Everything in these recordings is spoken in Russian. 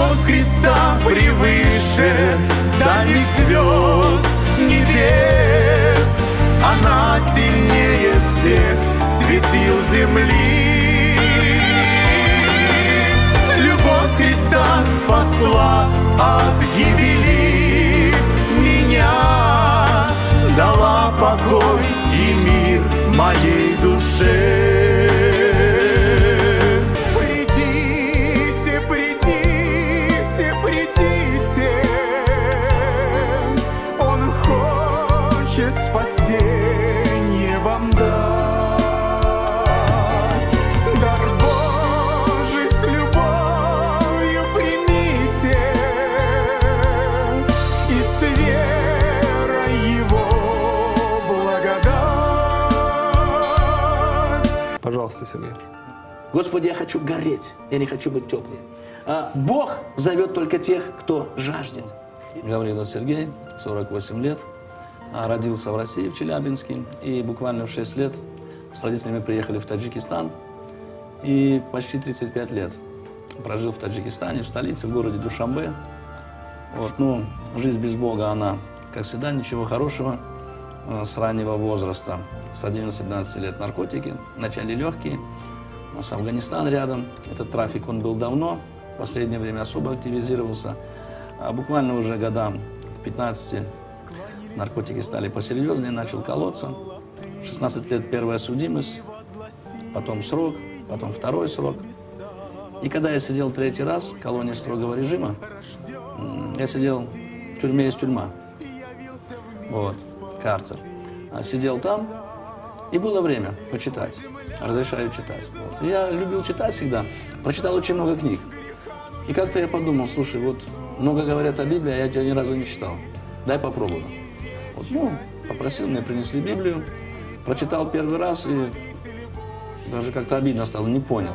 Любовь Христа превыше дальних звезд небес. Она сильнее всех светил земли. Любовь Христа спасла от гибели меня, дала покой и мир моей душе. Пожалуйста, Сергей. Господи, я хочу гореть, я не хочу быть теплым. А Бог зовет только тех, кто жаждет. Гаврилов Сергей, 48 лет, а, родился в России, в Челябинске, и буквально в 6 лет с родителями приехали в Таджикистан, и почти 35 лет прожил в Таджикистане, в столице, в городе Душамбе. Вот, ну, жизнь без Бога, она, как всегда, ничего хорошего э, с раннего возраста. С 11-12 лет наркотики, вначале легкие, у нас Афганистан рядом, этот трафик, он был давно, в последнее время особо активизировался. А буквально уже годам к 15 наркотики стали посерьезнее, начал колоться. В 16 лет первая судимость, потом срок, потом второй срок. И когда я сидел третий раз в колонии строгого режима, я сидел в тюрьме есть тюрьма. Вот, карцер. А сидел там, и было время почитать. Разрешаю читать. Вот. Я любил читать всегда. Прочитал очень много книг. И как-то я подумал, слушай, вот много говорят о Библии, а я тебя ни разу не читал. Дай попробую. Вот, ну, попросил, мне принесли Библию. Прочитал первый раз и даже как-то обидно стало, не понял.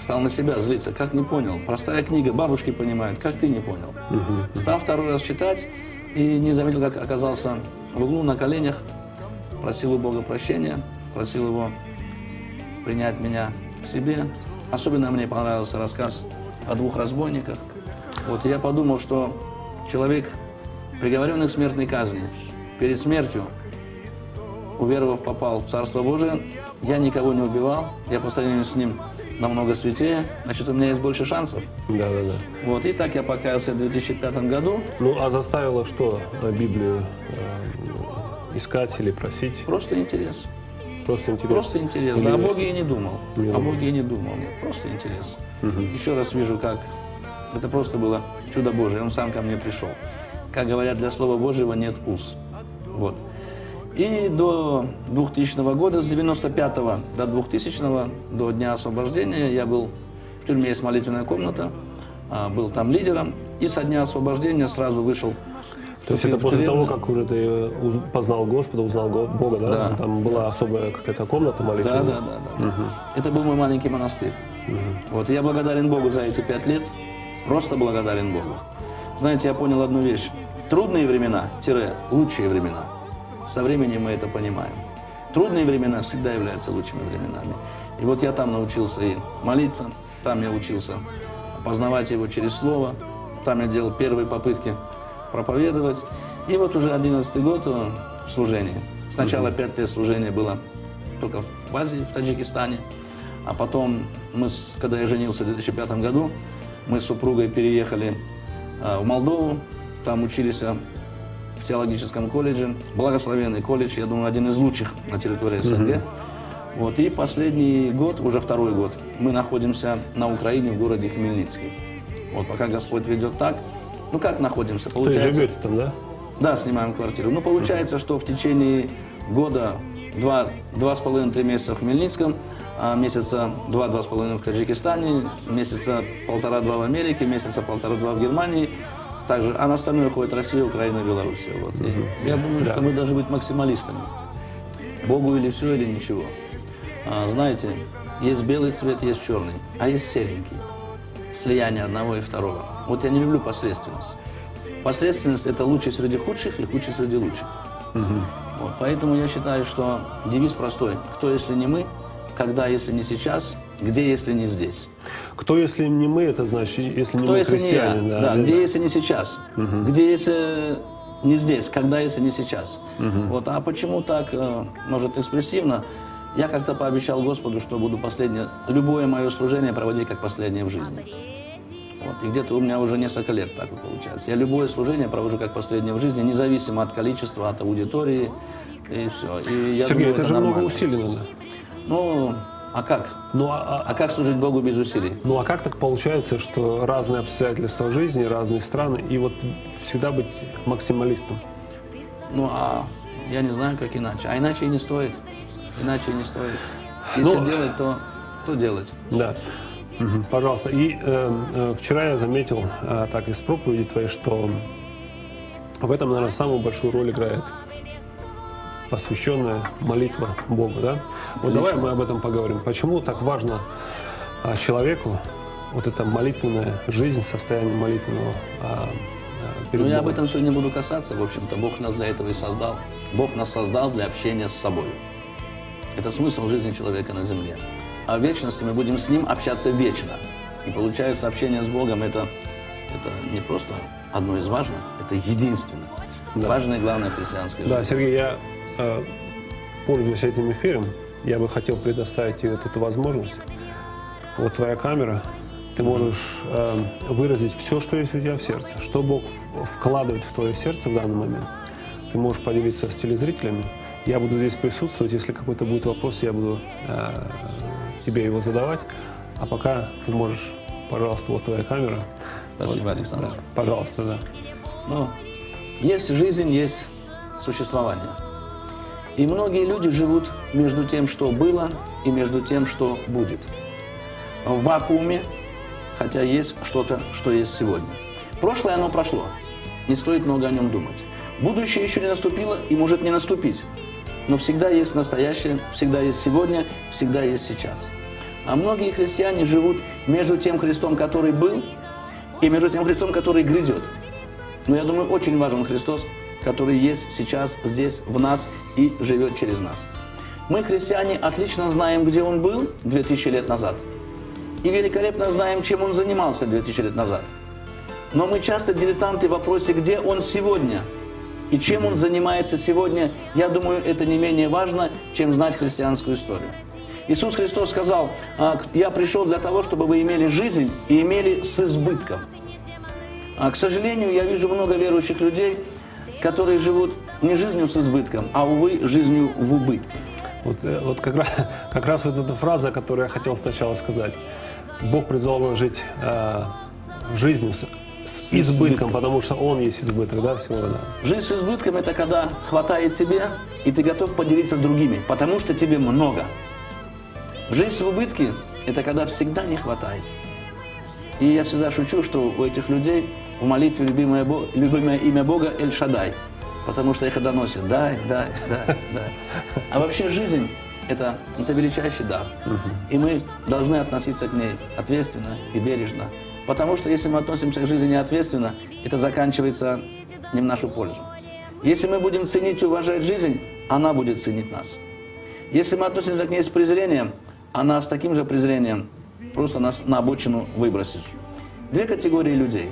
Стал на себя злиться, как не понял. Простая книга, бабушки понимают, как ты не понял. Стал второй раз читать и не заметил, как оказался в углу на коленях, просил у Бога прощения, просил его принять меня к себе. Особенно мне понравился рассказ о двух разбойниках. Вот я подумал, что человек, приговоренный к смертной казни, перед смертью, уверовав, попал в Царство Божие, я никого не убивал, я по сравнению с ним намного святее, значит, у меня есть больше шансов. Да, да, да. Вот, и так я покаялся в 2005 году. Ну, а заставило что э, Библию э, искать или просить? Просто интерес. Просто интересно. Просто интерес. Или- Да, о Боге я не думал. Не о. Боге я не думал. Нет, Просто интерес. Еще раз вижу, как это просто было чудо Божие. Он сам ко мне пришел. Как говорят, для Слова Божьего нет уз. Вот. И до 2000 года, с 95 до 2000 до Дня освобождения, я был в тюрьме, есть молитвенная комната, а, был там лидером. И со Дня освобождения сразу вышел То есть это после того, как уже ты познал Господа, узнал Бога, да? Да. Там была особая какая-то комната Да, молитвенная? да, да, да. Это был мой маленький монастырь. Вот, и я благодарен Богу за эти пять лет. Просто благодарен Богу. Знаете, я понял одну вещь. Трудные времена, тире, лучшие времена. Со временем мы это понимаем. Трудные времена всегда являются лучшими временами. И вот я там научился и молиться, там я учился познавать его через слово, там я делал первые попытки проповедовать. И вот уже 11 год э, в служении. Сначала пять лет служения было только в Азии, в Таджикистане. А потом, мы, когда я женился в 2005 году, мы с супругой переехали а, в Молдову. Там учились а, в теологическом колледже. Благословенный колледж, я думаю, один из лучших на территории СНГ. Вот, и последний год, уже второй год, мы находимся на Украине, в городе Хмельницкий. Вот, пока Господь ведет так. Ну, как находимся? Получается, живете там, да? да, снимаем квартиру. Ну, получается, что в течение года, два, два с половиной, три месяца в Хмельницком, а месяца два-два с половиной в Таджикистане, месяца полтора-два в Америке, месяца полтора-два в Германии. Также, а на остальное ходит Россия, Украина, Белоруссия. Вот. И я думаю, что мы должны быть максималистами. Богу или все, или ничего. А, знаете, есть белый цвет, есть черный, а есть серенький. Слияние одного и второго. Вот я не люблю посредственность. Посредственность – это лучший среди худших и худший среди лучших. Вот, поэтому я считаю, что девиз простой. Кто, если не мы? Когда, если не сейчас? Где, если не здесь? Кто, если не мы, это значит, если не Кто, мы если не я? христиане. Да, где, если не сейчас? Где, если не здесь? Когда, если не сейчас? Вот, а почему так, э, может, экспрессивно? Я как-то пообещал Господу, что буду последнее, любое мое служение проводить как последнее в жизни. Вот, и где-то у меня уже несколько лет так вот получается. Я любое служение провожу как последнее в жизни, независимо от количества, от аудитории, и все. И я Сергей, думаю, это же много нормально. усилий надо. Ну, а как? Ну а, А как служить Богу без усилий? ну а как так получается, что разные обстоятельства жизни, разные страны, и вот всегда быть максималистом? Ну, а я не знаю, как иначе. А иначе и не стоит. Иначе и не стоит. Если Ну, делать, то, то делать. Да. Мгм. Пожалуйста. И э, э, вчера я заметил, э, так из проповеди твоей, что в этом, наверное, самую большую роль играет посвященная молитва Богу, да? Вот давай мы об этом поговорим. Почему так важно а, человеку вот эта молитвенная жизнь, состояние молитвенного а, а, перед Ну, я об Богом? этом сегодня буду касаться. В общем-то, Бог нас для этого и создал. Бог нас создал для общения с собой. Это смысл жизни человека на земле. А в вечности мы будем с Ним общаться вечно. И получается, общение с Богом это, это не просто одно из важных, это единственное. Важное и главное жизни. Да, Сергей, я, э, пользуясь этим эфиром, я бы хотел предоставить тебе вот эту возможность. Вот твоя камера, ты можешь э, выразить все, что есть у тебя в сердце, что Бог вкладывает в твое сердце в данный момент. Ты можешь поделиться с телезрителями. Я буду здесь присутствовать. Если какой-то будет вопрос, я буду э, тебе его задавать. А пока ты можешь, пожалуйста, вот твоя камера. Спасибо, Вот, Александр. да, пожалуйста, да. Ну, есть жизнь, есть существование. И многие люди живут между тем, что было, и между тем, что будет. В вакууме, хотя есть что-то, что есть сегодня. Прошлое оно прошло. Не стоит много о нем думать. Будущее еще не наступило и может не наступить. Но всегда есть настоящее, всегда есть сегодня, всегда есть сейчас. А многие христиане живут между тем Христом, который был, и между тем Христом, который грядет. Но я думаю, очень важен Христос, который есть сейчас здесь, в нас и живет через нас. Мы, христиане, отлично знаем, где Он был 2000 лет назад. И великолепно знаем, чем Он занимался 2000 лет назад. Но мы часто дилетанты в вопросе, где Он сегодня и чем Он занимается сегодня. Я думаю, это не менее важно, чем знать христианскую историю. Иисус Христос сказал, «А, я пришел для того, чтобы вы имели жизнь и имели с избытком. А, к сожалению, я вижу много верующих людей, которые живут не жизнью с избытком, а, увы, жизнью в убытке. Вот, э, вот как, раз, как раз вот эта фраза, которую я хотел сначала сказать. Бог призвал нас жить э, жизнью с, с избытком, потому что Он есть избыток, да, всего, да. Жизнь с избытком – это когда хватает тебе, и ты готов поделиться с другими, потому что тебе много. Жизнь в убытке – это когда всегда не хватает. И я всегда шучу, что у этих людей в молитве любимое, Бо- любимое имя Бога – Эль-Шадай, потому что их доносят «дай, дай, дай, дай». А вообще жизнь – это, это величайший дар. И мы должны относиться к ней ответственно и бережно. Потому что если мы относимся к жизни неответственно, это заканчивается не в нашу пользу. Если мы будем ценить и уважать жизнь, она будет ценить нас. Если мы относимся к ней с презрением, она с таким же презрением просто нас на обочину выбросит. Две категории людей.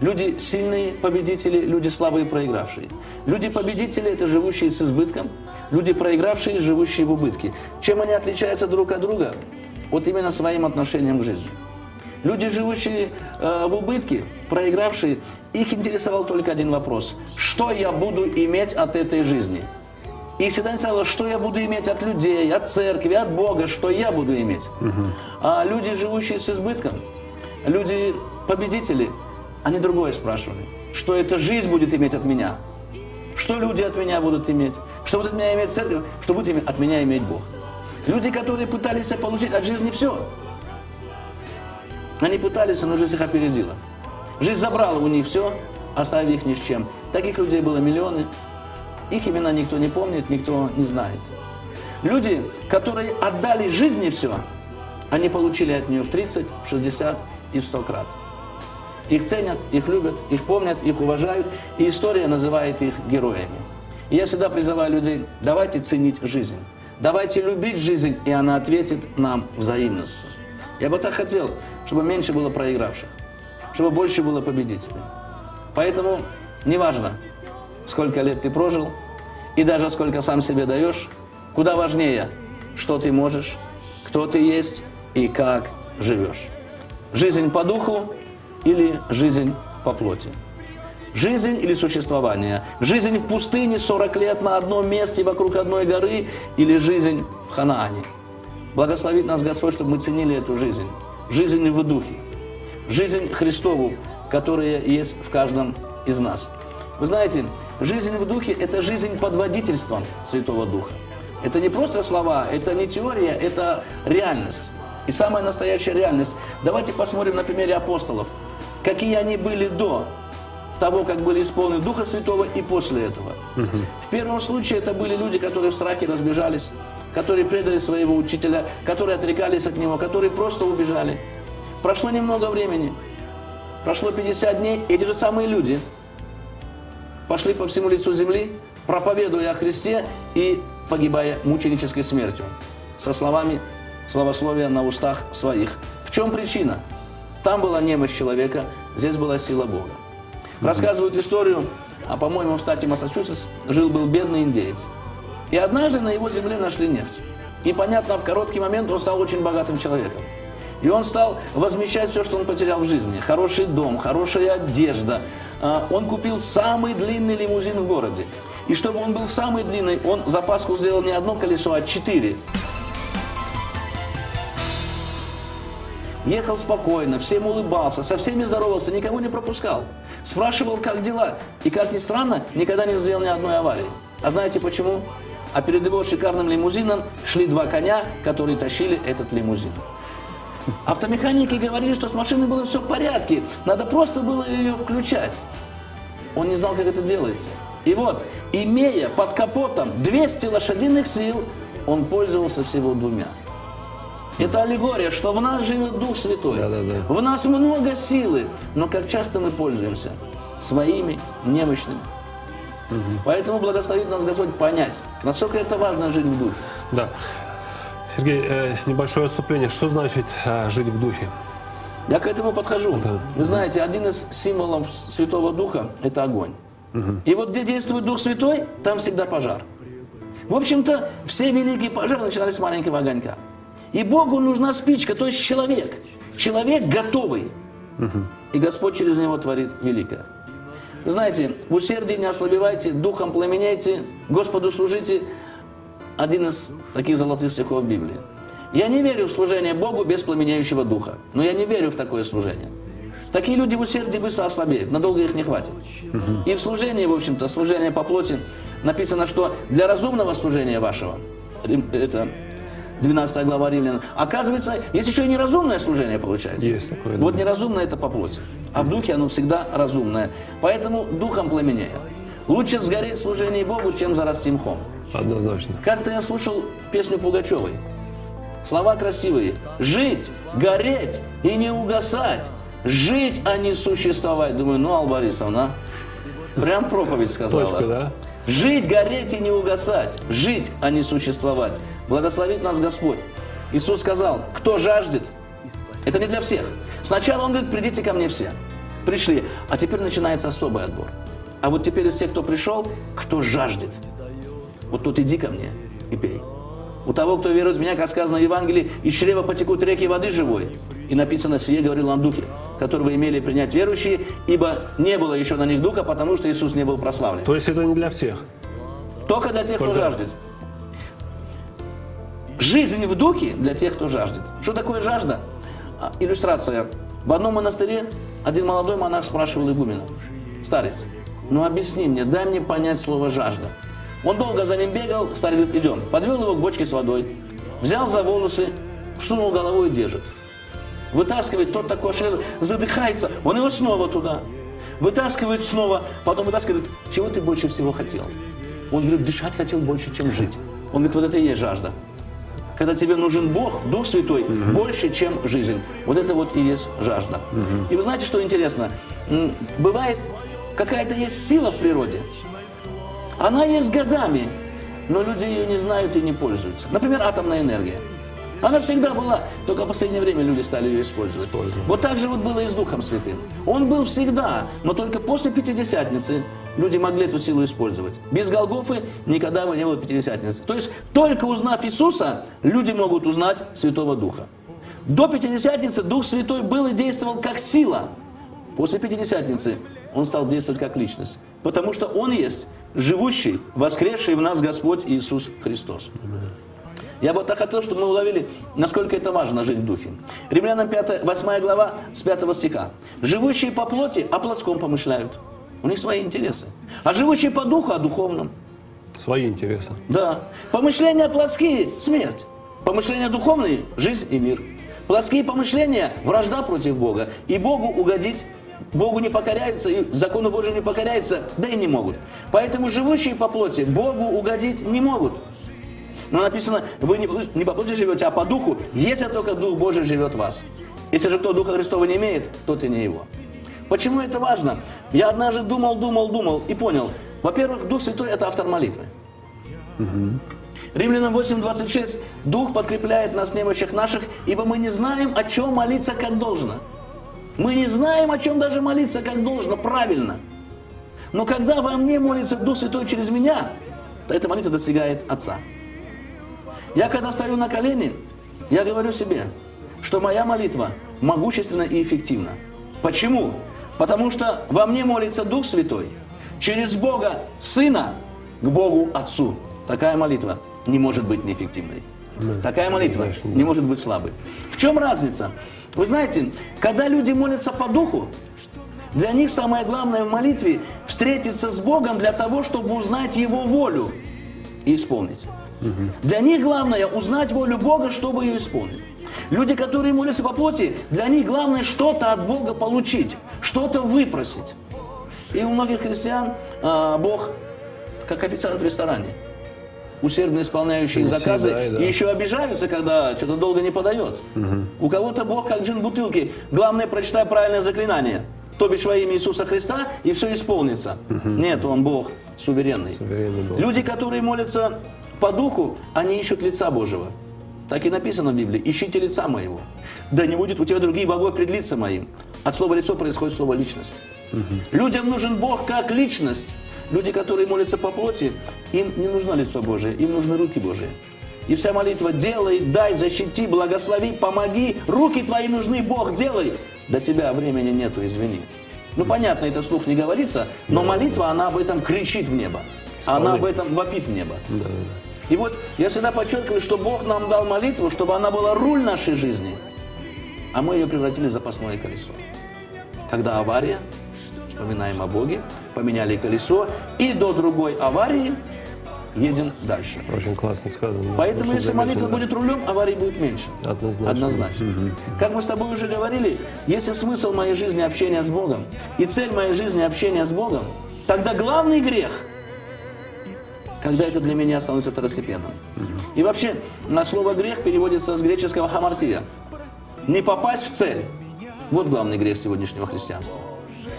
Люди сильные победители, люди слабые проигравшие. Люди победители – это живущие с избытком, люди проигравшие – живущие в убытке. Чем они отличаются друг от друга? Вот именно своим отношением к жизни. Люди, живущие э, в убытке, проигравшие, их интересовал только один вопрос. Что я буду иметь от этой жизни? Их всегда интересовало, что я буду иметь от людей, от церкви, от Бога, что я буду иметь. А люди, живущие с избытком, люди, победители, они другое спрашивали. Что эта жизнь будет иметь от меня? Что люди от меня будут иметь? Что будет от меня иметь церковь? Что будет от меня иметь Бог? Люди, которые пытались получить от жизни все, они пытались, но жизнь их опередила. Жизнь забрала у них все, оставив их ни с чем. Таких людей было миллионы. Их имена никто не помнит, никто не знает. Люди, которые отдали жизни все, они получили от нее в 30, в 60 и в 100 крат. Их ценят, их любят, их помнят, их уважают, и история называет их героями. И я всегда призываю людей, давайте ценить жизнь, давайте любить жизнь, и она ответит нам взаимностью. Я бы так хотел, чтобы меньше было проигравших, чтобы больше было победителей. Поэтому неважно, сколько лет ты прожил, и даже сколько сам себе даешь, куда важнее, что ты можешь, кто ты есть и как живешь. Жизнь по духу или жизнь по плоти. Жизнь или существование? Жизнь в пустыне 40 лет на одном месте вокруг одной горы или жизнь в Ханаане? Благословит нас Господь, чтобы мы ценили эту жизнь. Жизнь в духе. Жизнь Христову, которая есть в каждом из нас. Вы знаете, жизнь в духе – это жизнь под водительством Святого Духа. Это не просто слова, это не теория, это реальность. И самая настоящая реальность. Давайте посмотрим на примере апостолов. Какие они были до того, как были исполнены Духа Святого и после этого. В первом случае это были люди, которые в страхе разбежались, которые предали своего учителя, которые отрекались от него, которые просто убежали. Прошло немного времени, прошло 50 дней, эти же самые люди пошли по всему лицу земли, проповедуя о Христе и погибая мученической смертью, со словами словословия на устах своих. В чем причина? Там была немощь человека, здесь была сила Бога. Рассказывают историю, а по-моему в штате Массачусетс жил-был бедный индеец. И однажды на его земле нашли нефть. И понятно, в короткий момент он стал очень богатым человеком. И он стал возмещать все, что он потерял в жизни. Хороший дом, хорошая одежда. А, Он купил самый длинный лимузин в городе. И чтобы он был самый длинный, он запаску сделал не одно колесо, а четыре. Ехал спокойно, всем улыбался, со всеми здоровался, никого не пропускал. Спрашивал, как дела. И, как ни странно, никогда не сделал ни одной аварии. А знаете почему? А перед его шикарным лимузином шли два коня, которые тащили этот лимузин. Автомеханики говорили, что с машиной было все в порядке, надо просто было ее включать. Он не знал, как это делается. И вот, имея под капотом 200 лошадиных сил, он пользовался всего двумя. Это аллегория, что в нас живет Дух Святой. Да-да-да. В нас много силы, но как часто мы пользуемся своими немощными. Поэтому благословит нас Господь понять, насколько это важно жить в Духе. Да. Сергей, э, небольшое отступление. Что значит э, жить в духе? Я к этому подхожу. Да. Вы знаете, один из символов Святого Духа – это огонь. И вот где действует Дух Святой, там всегда пожар. В общем-то, все великие пожары начинались с маленького огонька. И Богу нужна спичка, то есть человек. Человек готовый. И Господь через него творит великое. Знаете, в усердии не ослабевайте, духом пламеняйте, Господу служите. Один из таких золотых стихов Библии. Я не верю в служение Богу без пламеняющего духа. Но я не верю в такое служение. Такие люди в усердии быстро ослабеют, надолго их не хватит. И в служении, в общем-то, служение по плоти, написано, что для разумного служения вашего, это 12 глава Римлян, оказывается, есть еще и неразумное служение получается. Есть такое, да. Вот неразумное это по плоти, а в духе оно всегда разумное. Поэтому духом пламенея. Лучше сгореть в служении Богу, чем зарасти мхом. Однозначно. Как-то я слушал песню Пугачевой. Слова красивые. Жить, гореть и не угасать. Жить, а не существовать. Думаю, ну, Алла Борисовна, а? прям проповедь сказала. Точка, да? Жить, гореть и не угасать. Жить, а не существовать. Благословит нас Господь. Иисус сказал, кто жаждет, это не для всех. Сначала Он говорит, придите ко мне все. Пришли. А теперь начинается особый отбор. А вот теперь из тех, кто пришел, кто жаждет, вот тут иди ко мне и пей. У того, кто верует в меня, как сказано в Евангелии, из чрева потекут реки воды живой. И написано, сие говорил о духе, которого имели принять верующие, ибо не было еще на них духа, потому что Иисус не был прославлен. То есть это не для всех. Только для тех, кто Только- жаждет. Жизнь в духе для тех, кто жаждет. Что такое жажда? А, Иллюстрация. В одном монастыре один молодой монах спрашивал игумена. Старец, ну объясни мне, дай мне понять слово жажда. Он долго за ним бегал, старец говорит, идем. Подвел его к бочке с водой, взял за волосы, сунул головой и держит. Вытаскивает, тот такой ошалел, задыхается, он его снова туда. Вытаскивает снова, потом вытаскивает, чего ты больше всего хотел? Он говорит, дышать хотел больше, чем жить. Он говорит, вот это и есть жажда. Когда тебе нужен Бог, Дух Святой, больше, чем жизнь. Вот это вот и есть жажда. И вы знаете, что интересно? Бывает, какая-то есть сила в природе. Она есть годами, но люди ее не знают и не пользуются. Например, атомная энергия. Она всегда была, только в последнее время люди стали ее использовать. Использовать. Вот так же вот было и с Духом Святым. Он был всегда, но только после Пятидесятницы люди могли эту силу использовать. Без Голгофы никогда бы не было Пятидесятницы. То есть только узнав Иисуса, люди могут узнать Святого Духа. До Пятидесятницы Дух Святой был и действовал как сила. После Пятидесятницы он стал действовать как личность. Потому что он есть живущий, воскресший в нас Господь Иисус Христос. Я бы так хотел, чтобы мы уловили, насколько это важно жить в духе. Римлянам 5, 8 глава с 5 стиха. «Живущие по плоти о плотском помышляют». У них свои интересы. А живущие по духу о духовном. Свои интересы. Да. Помышления плотские – смерть. Помышления духовные – жизнь и мир. Плотские помышления – вражда против Бога. И Богу угодить Богу не покоряются, и закону Божию не покоряются, да и не могут. Поэтому живущие по плоти Богу угодить не могут. Но написано, вы не, не по плоти живете, а по духу, если только Дух Божий живет в вас. Если же кто Духа Христова не имеет, тот и не его. Почему это важно? Я однажды думал, думал, думал и понял. Во-первых, Дух Святой – это автор молитвы. Римлянам 8.26. Дух подкрепляет нас немощах наших, ибо мы не знаем, о чем молиться как должно. Мы не знаем, о чем даже молиться как должно, правильно. Но когда во мне молится Дух Святой через меня, то эта молитва достигает Отца. Я когда стою на колени, я говорю себе, что моя молитва могущественна и эффективна. Почему? Потому что во мне молится Дух Святой, через Бога Сына к Богу Отцу. Такая молитва не может быть неэффективной. Такая молитва не может быть слабой. В чем разница? Вы знаете, когда люди молятся по духу, для них самое главное в молитве встретиться с Богом для того, чтобы узнать Его волю и исполнить. Для них главное узнать волю Бога, чтобы ее исполнить. Люди, которые молятся по плоти, для них главное что-то от Бога получить, что-то выпросить. И у многих христиан а, Бог как официант в ресторане. Усердно исполняющие Не заказы да. и еще обижаются, когда что-то долго не подает. У кого-то Бог как джин в бутылке. Главное, прочитай правильное заклинание. То бишь во имя Иисуса Христа, и все исполнится. Нет, Он Бог суверенный. Суверенный Бог. Люди, которые молятся по духу, они ищут лица Божьего. Так и написано в Библии. Ищите лица моего. Да не будет у тебя других богов пред лицом моим. От слова лицо происходит слово личность. Людям нужен Бог как личность. Люди, которые молятся по плоти, им не нужно лицо Божие, им нужны руки Божии. И вся молитва «делай, дай, защити, благослови, помоги, руки твои нужны, Бог, делай». До тебя времени нету, извини. Ну, понятно, это вслух не говорится, но молитва, она об этом кричит в небо. Она об этом вопит в небо. Да, да. И вот я всегда подчеркиваю, что Бог нам дал молитву, чтобы она была руль нашей жизни, а мы ее превратили в запасное колесо. Когда авария, вспоминаем о Боге, поменяли колесо, и до другой аварии едем дальше. Очень классно сказано. да. Поэтому, если молитва да. будет рулем, аварий будет меньше. Однозначно. Однозначно. Как мы с тобой уже говорили, если смысл моей жизни общения с Богом и цель моей жизни общения с Богом, тогда главный грех, когда это для меня становится второстепенным. И вообще, на слово грех переводится с греческого хамартия. Не попасть в цель. Вот главный грех сегодняшнего христианства.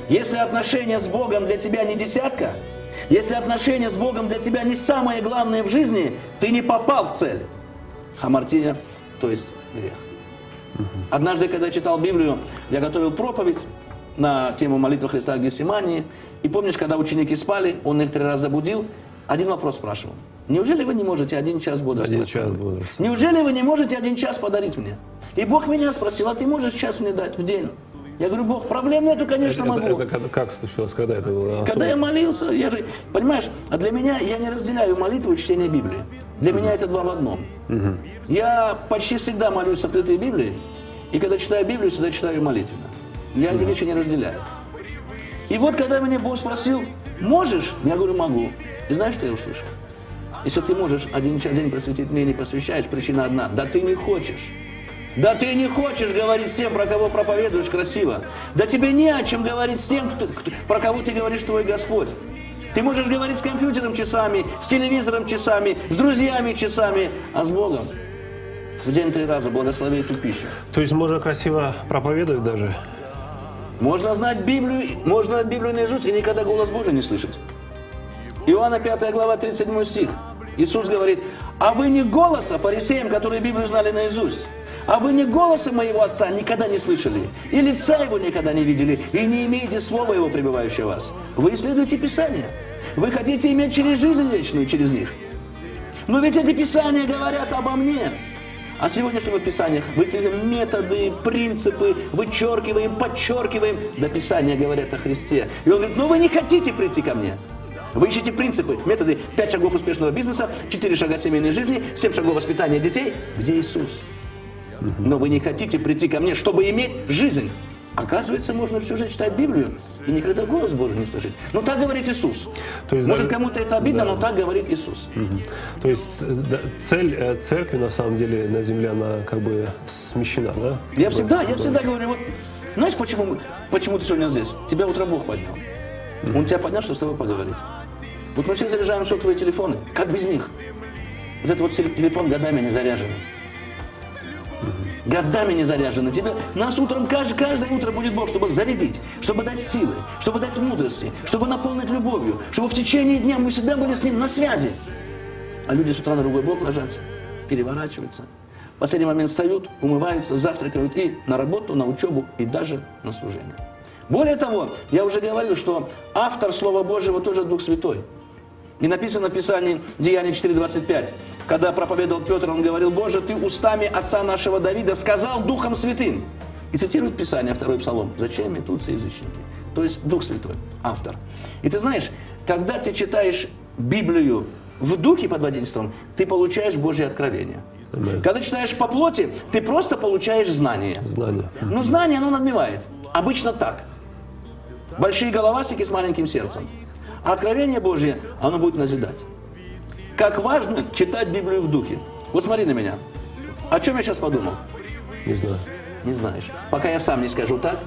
Если отношения с Богом для тебя не десятка, если отношения с Богом для тебя не самое главное в жизни, ты не попал в цель. Хамартия, то есть грех. Однажды, когда я читал Библию, я готовил проповедь на тему молитвы Христа в Гефсимании. И помнишь, когда ученики спали, он их три раза будил, один вопрос спрашивал. Неужели вы не можете один час бодрствовать? Один час бодрствовать. Неужели вы не можете один час подарить мне? И Бог меня спросил, а ты можешь час мне дать в день? Я говорю, Бог, проблем нету, конечно, Это, могу. это когда- как случилось, когда это было? Когда я молился, я же, понимаешь, а для меня, я не разделяю молитву и чтение Библии. Для меня это два в одном. Я почти всегда молюсь с открытой Библией, и когда читаю Библию, всегда читаю молитвенно. Я эти вещи не разделяю. И вот когда меня Бог спросил, можешь? Я говорю, могу. И знаешь, что я услышал? Если ты можешь один час день просветить мне и не посвящаешь, причина одна. Да ты не хочешь. Да ты не хочешь говорить с тем, про кого проповедуешь красиво. Да тебе не о чем говорить с тем, кто- кто- про кого ты говоришь твой Господь. Ты можешь говорить с компьютером часами, с телевизором часами, с друзьями часами, а с Богом в день три раза благослови эту пищу. То есть можно красиво проповедовать даже? Можно знать Библию, можно знать Библию наизусть и никогда голос Божий не слышать. Иоанна 5 глава 37 стих. Иисус говорит, А вы не голоса фарисеям, которые Библию знали наизусть. А вы не голоса моего отца никогда не слышали, и лица его никогда не видели, и не имеете слова его, пребывающего вас. Вы исследуете Писание. Вы хотите иметь через жизнь вечную, через них. Но ведь эти Писания говорят обо мне. А в Писаниях? Мы эти методы, принципы вычеркиваем, подчеркиваем. Да Писания говорят о Христе. И он говорит, ну вы не хотите прийти ко мне. Вы ищете принципы, методы, пять шагов успешного бизнеса, четыре шага семейной жизни, семь шагов воспитания детей. Где Иисус? Но вы не хотите прийти ко мне, чтобы иметь жизнь. Оказывается, можно всю жизнь читать Библию и никогда голос Божий не слышать. Но так говорит Иисус. То есть Может, даже- кому-то это обидно, Да. но так говорит Иисус. То есть да, цель э, церкви на самом деле на земле она как бы смещена, да? Я всегда, я всегда говорю, вот, знаешь, почему, почему ты сегодня здесь? Тебя утром Бог поднял. Он тебя поднял, чтобы с тобой поговорить. Вот мы все заряжаем сотовые телефоны. Как без них? Вот этот вот телефон годами не заряженный. Годами не заряжены. Тебе, нас утром, каждое, каждое утро будет Бог, чтобы зарядить, чтобы дать силы, чтобы дать мудрости, чтобы наполнить любовью, чтобы в течение дня мы всегда были с Ним на связи. А люди с утра на другой бок ложатся, переворачиваются. В последний момент встают, умываются, завтракают и на работу, на учебу и даже на служение. Более того, я уже говорил, что автор Слова Божьего тоже Дух Святой. И написано в Писании Деяния 4.25. Когда проповедовал Петр, он говорил, «Боже, Ты устами отца нашего Давида сказал Духом Святым». И цитирует Писание, второй псалом. «Зачем метутся язычники?» То есть Дух Святой, автор. И ты знаешь, когда ты читаешь Библию в духе под водительством, ты получаешь Божье откровение. Аминь. Когда читаешь по плоти, ты просто получаешь знание. Знание. Но знание, оно надмевает. Обычно так. Большие головастики с маленьким сердцем. А откровение Божье, оно будет назидать. Как важно читать Библию в духе. Вот смотри на меня. О чем я сейчас подумал? Не знаю. Не знаешь. Пока я сам не скажу так.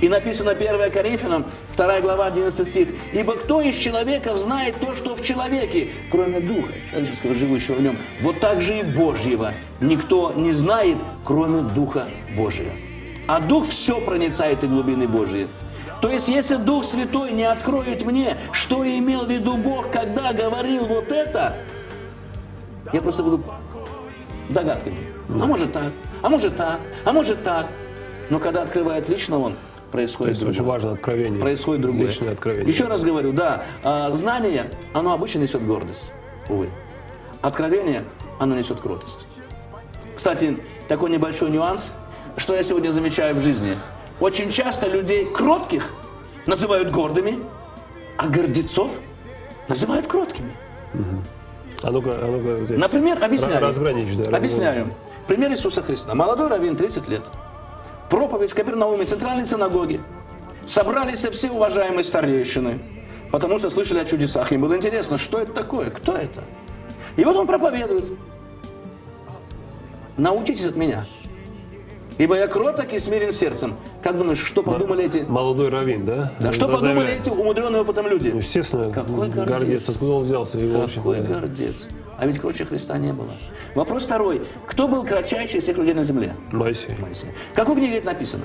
И написано 1 Коринфянам, 2 глава, 11 стих. «Ибо кто из человеков знает то, что в человеке, кроме духа человеческого, живущего в нем? Вот так же и Божьего никто не знает, кроме Духа Божьего». А Дух все проницает и глубины Божьи. То есть, если Дух Святой не откроет мне, что имел в виду Бог, когда говорил вот это, я просто буду догадками. А может так, а может так, а может так. Но когда открывает лично он, То происходит есть очень другое. важно откровение. Происходит другое. Личное откровение. Еще раз говорю, да, а, знание, оно обычно несет гордость, увы. Откровение, оно несет кротость. Кстати, такой небольшой нюанс, что я сегодня замечаю в жизни. Очень часто людей кротких называют гордыми, а гордецов называют кроткими. А ну-ка, а ну-ка здесь. Например, объясняю. Ра- Разграничь, да. Объясняю. Пример Иисуса Христа. Молодой раввин, 30 лет. Проповедь в Капернауме, центральной синагоге. Собрались все уважаемые старейшины, потому что слышали о чудесах. Им было интересно, что это такое, кто это. И вот он проповедует. Научитесь от меня. Ибо я кроток и смирен сердцем. Как думаешь, что подумали эти... Молодой раввин, да? Да, что подумали Заявляет. эти умудренные опытом люди? Ну, естественно, Какой гордец. гордец. Откуда он взялся? Его вообще, Какой да. гордец. А ведь круче Христа не было. Вопрос второй. Кто был кратчайший из всех людей на земле? Моисей. Моисей. Какой книге это написано?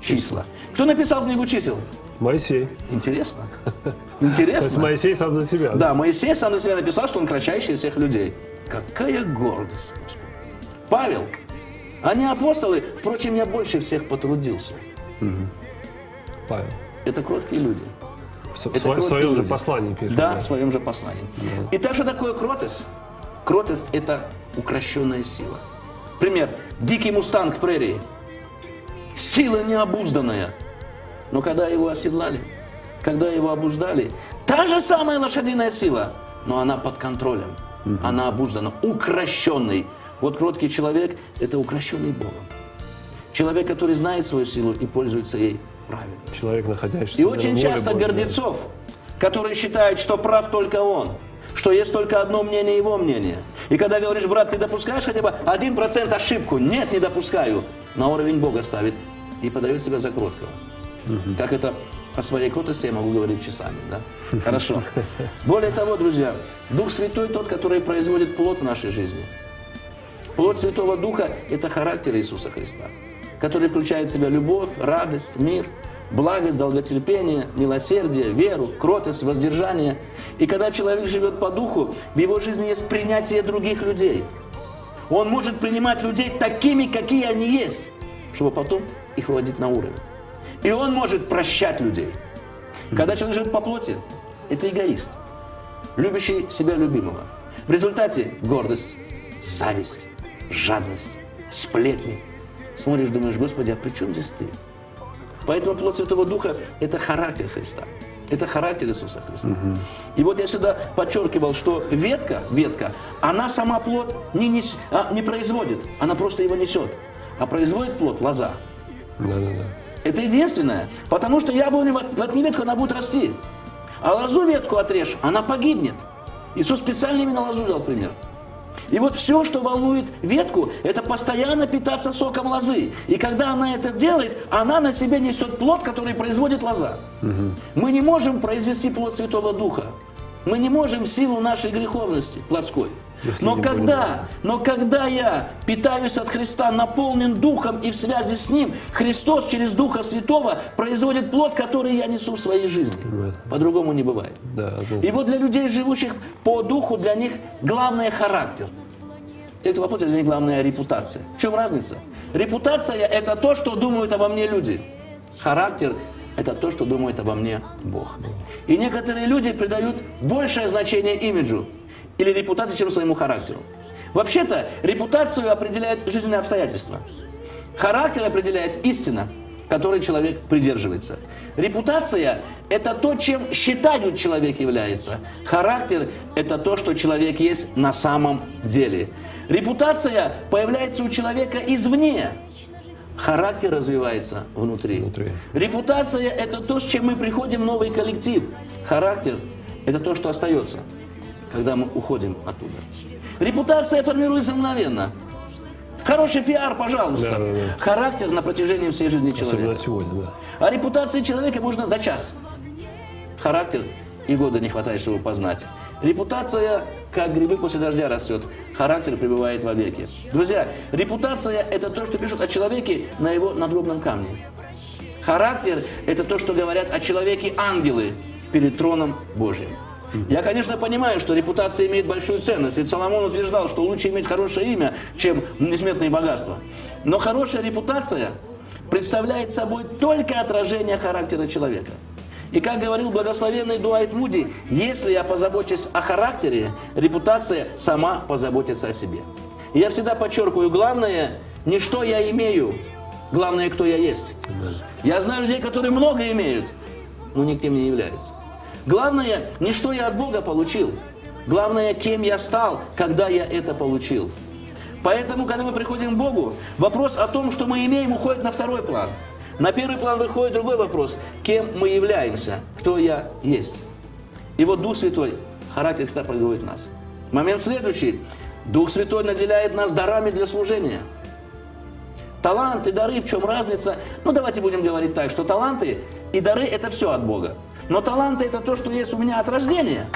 Числа. Кто написал книгу чисел? Моисей. Интересно. То есть Интересно. Моисей сам за себя. Да, Моисей сам за себя написал, что он кратчайший из всех людей. Какая гордость. Господи. Павел. Они апостолы. Впрочем, я больше всех потрудился. Павел. Это кроткие люди. В, Это в сво- в кроткие своем же послании пишет. Да, в своем же послании. Итак, что такое кротость? Кротость – это укращенная сила. Пример. Дикий мустанг прерии. Сила необузданная. Но когда его оседлали, когда его обуздали, та же самая лошадиная сила, но она под контролем. Она обуздана, укращенный. Вот кроткий человек – это укращенный Богом. Человек, который знает свою силу и пользуется ей правильно. Человек, находящийся И очень часто Божьей, гордецов, которые считают, что прав только он, что есть только одно мнение его мнение. И когда говоришь, брат, ты допускаешь хотя бы один процент ошибку? Нет, не допускаю. На уровень Бога ставит и подает себя за кроткого. Как это о своей кротости я могу говорить часами, да? Хорошо. Более того, друзья, Дух Святой тот, который производит плод в нашей жизни. Плод Святого Духа – это характер Иисуса Христа, который включает в себя любовь, радость, мир, благость, долготерпение, милосердие, веру, кротость, воздержание. И когда человек живет по духу, в его жизни есть принятие других людей. Он может принимать людей такими, какие они есть, чтобы потом их выводить на уровень. И он может прощать людей. Когда человек живет по плоти, это эгоист, любящий себя любимого. В результате гордость, зависть, жадность, сплетни. Смотришь, думаешь, Господи, а при чем здесь ты? Поэтому плод Святого Духа – это характер Христа. Это характер Иисуса Христа. И вот я всегда подчеркивал, что ветка, ветка, она сама плод не, нес, а, не производит, она просто его несет. А производит плод лоза. Да, да, да. Это единственное. Потому что яблоню вот, вот не ветку, она будет расти. А лозу ветку отрежь, она погибнет. Иисус специально именно лозу взял пример. И вот все, что волнует ветку, это постоянно питаться соком лозы. И когда она это делает, она на себе несет плод, который производит лоза. Мы не можем произвести плод Святого Духа. Мы не можем в силу нашей греховности плотской. Если Но когда, но когда я питаюсь от Христа, наполнен Духом и в связи с Ним, Христос через Духа Святого производит плод, который я несу в своей жизни. По-другому не бывает. Да. И вот для людей, живущих по духу, для них главное характер. Те, кто по плоти, для них главная репутация. В чем разница? Репутация – это то, что думают обо мне люди. Характер – это то, что думает обо мне Бог. И некоторые люди придают большее значение имиджу или репутации, чем своему характеру. Вообще-то, репутацию определяет жизненные обстоятельства. Характер определяет истина, которой человек придерживается. Репутация – это то, чем считают человек является. Характер – это то, что человек есть на самом деле. Репутация появляется у человека извне. Характер развивается внутри. Внутри. Репутация – это то, с чем мы приходим в новый коллектив. Характер – это то, что остается, когда мы уходим оттуда. Репутация формируется мгновенно. Хороший пиар, пожалуйста. Да, да, да. Характер на протяжении всей жизни Особенно человека. сегодня, да. А репутации человека можно за час. Характер и года не хватает, чтобы познать. Репутация, как грибы после дождя растет. Характер пребывает вовеки. Друзья, репутация – это то, что пишут о человеке на его надгробном камне. Характер – это то, что говорят о человеке ангелы перед троном Божьим. Я, конечно, понимаю, что репутация имеет большую ценность, ведь Соломон утверждал, что лучше иметь хорошее имя, чем несметные богатства. Но хорошая репутация представляет собой только отражение характера человека. И как говорил благословенный Дуайт Муди, если я позабочусь о характере, репутация сама позаботится о себе. И я всегда подчеркиваю, главное не что я имею, главное, кто я есть. Я знаю людей, которые много имеют, но никем не являются. Главное, не что я от Бога получил. Главное, кем я стал, когда я это получил. Поэтому, когда мы приходим к Богу, вопрос о том, что мы имеем, уходит на второй план. На первый план выходит другой вопрос. Кем мы являемся? Кто я есть? И вот Дух Святой, характер Христа производит нас. Момент следующий. Дух Святой наделяет нас дарами для служения. Таланты, дары, в чем разница? Ну, давайте будем говорить так, что таланты и дары – это все от Бога. Но таланты – это то, что есть у меня от рождения.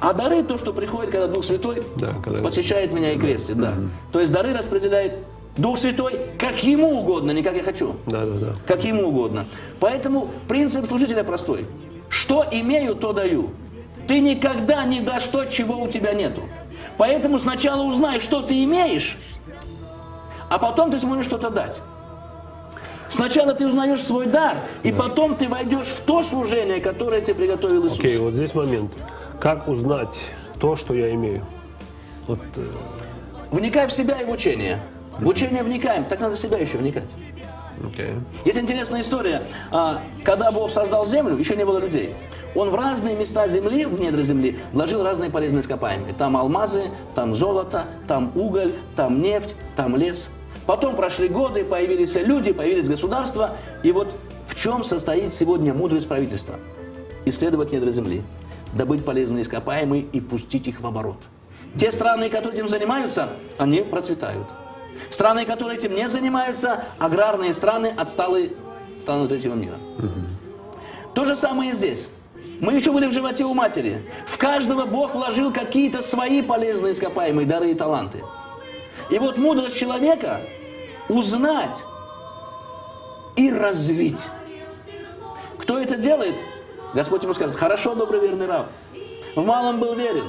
А дары – то, что приходит, когда Дух Святой Да, когда- посещает меня и крестит. Да. То есть дары распределяет Дух Святой как ему угодно, не как я хочу. Да, да, да. Как ему угодно. Поэтому принцип служителя простой. Что имею, то даю. Ты никогда не дашь то, чего у тебя нету. Поэтому сначала узнай, что ты имеешь, а потом ты сможешь что-то дать. Сначала ты узнаешь свой дар, и потом ты войдешь в то служение, которое тебе приготовил Иисус. Окей, вот здесь момент. Как узнать то, что я имею? Вот, э, Вникай в себя и в учение. В учение вникаем, так надо в себя еще вникать. окей. Есть интересная история. А, Когда Бог создал землю, еще не было людей. Он в разные места земли, в недра земли, вложил разные полезные ископаемые. Там алмазы, там золото, там уголь, там нефть, там лес. Потом прошли годы, появились люди, появились государства. И вот в чем состоит сегодня мудрость правительства? Исследовать недра земли, добыть полезные ископаемые и пустить их в оборот. Те страны, которые этим занимаются, они процветают. Страны, которые этим не занимаются, аграрные страны, отсталые страны третьего мира. То же самое и здесь. Мы еще были в животе у матери. В каждого Бог вложил какие-то свои полезные ископаемые дары и таланты. И вот мудрость человека узнать и развить. Кто это делает? Господь ему скажет, хорошо, добрый верный раб. В малом был верен.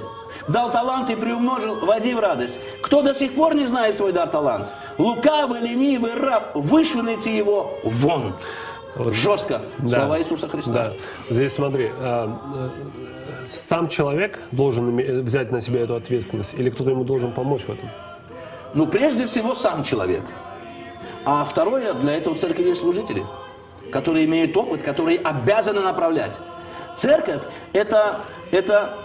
Дал талант и приумножил, води в радость. Кто до сих пор не знает свой дар талант? Лукавый, ленивый раб, вышвырните его вон. Вот. Жестко. Да. Слова Иисуса Христа. Да. Здесь смотри, а, э, сам человек должен взять на себя эту ответственность, или кто-то ему должен помочь в этом? Ну, прежде всего, сам человек. А второе, для этого в церкви есть служители, которые имеют опыт, которые обязаны направлять. Церковь – это, это,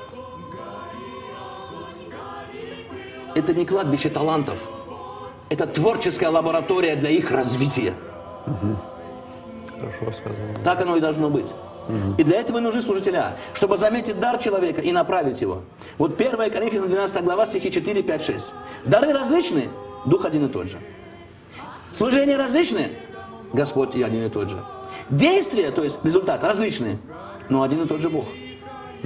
это не кладбище талантов. Это творческая лаборатория для их развития. Хорошо сказано. Так оно и должно быть. И для этого нужны служителя, чтобы заметить дар человека и направить его. Вот 1 Коринфянам 12 глава, стихи 4, 5, 6. Дары различны, дух один и тот же. Служения различны, Господь и один и тот же. Действия, то есть результат, различные, но один и тот же Бог.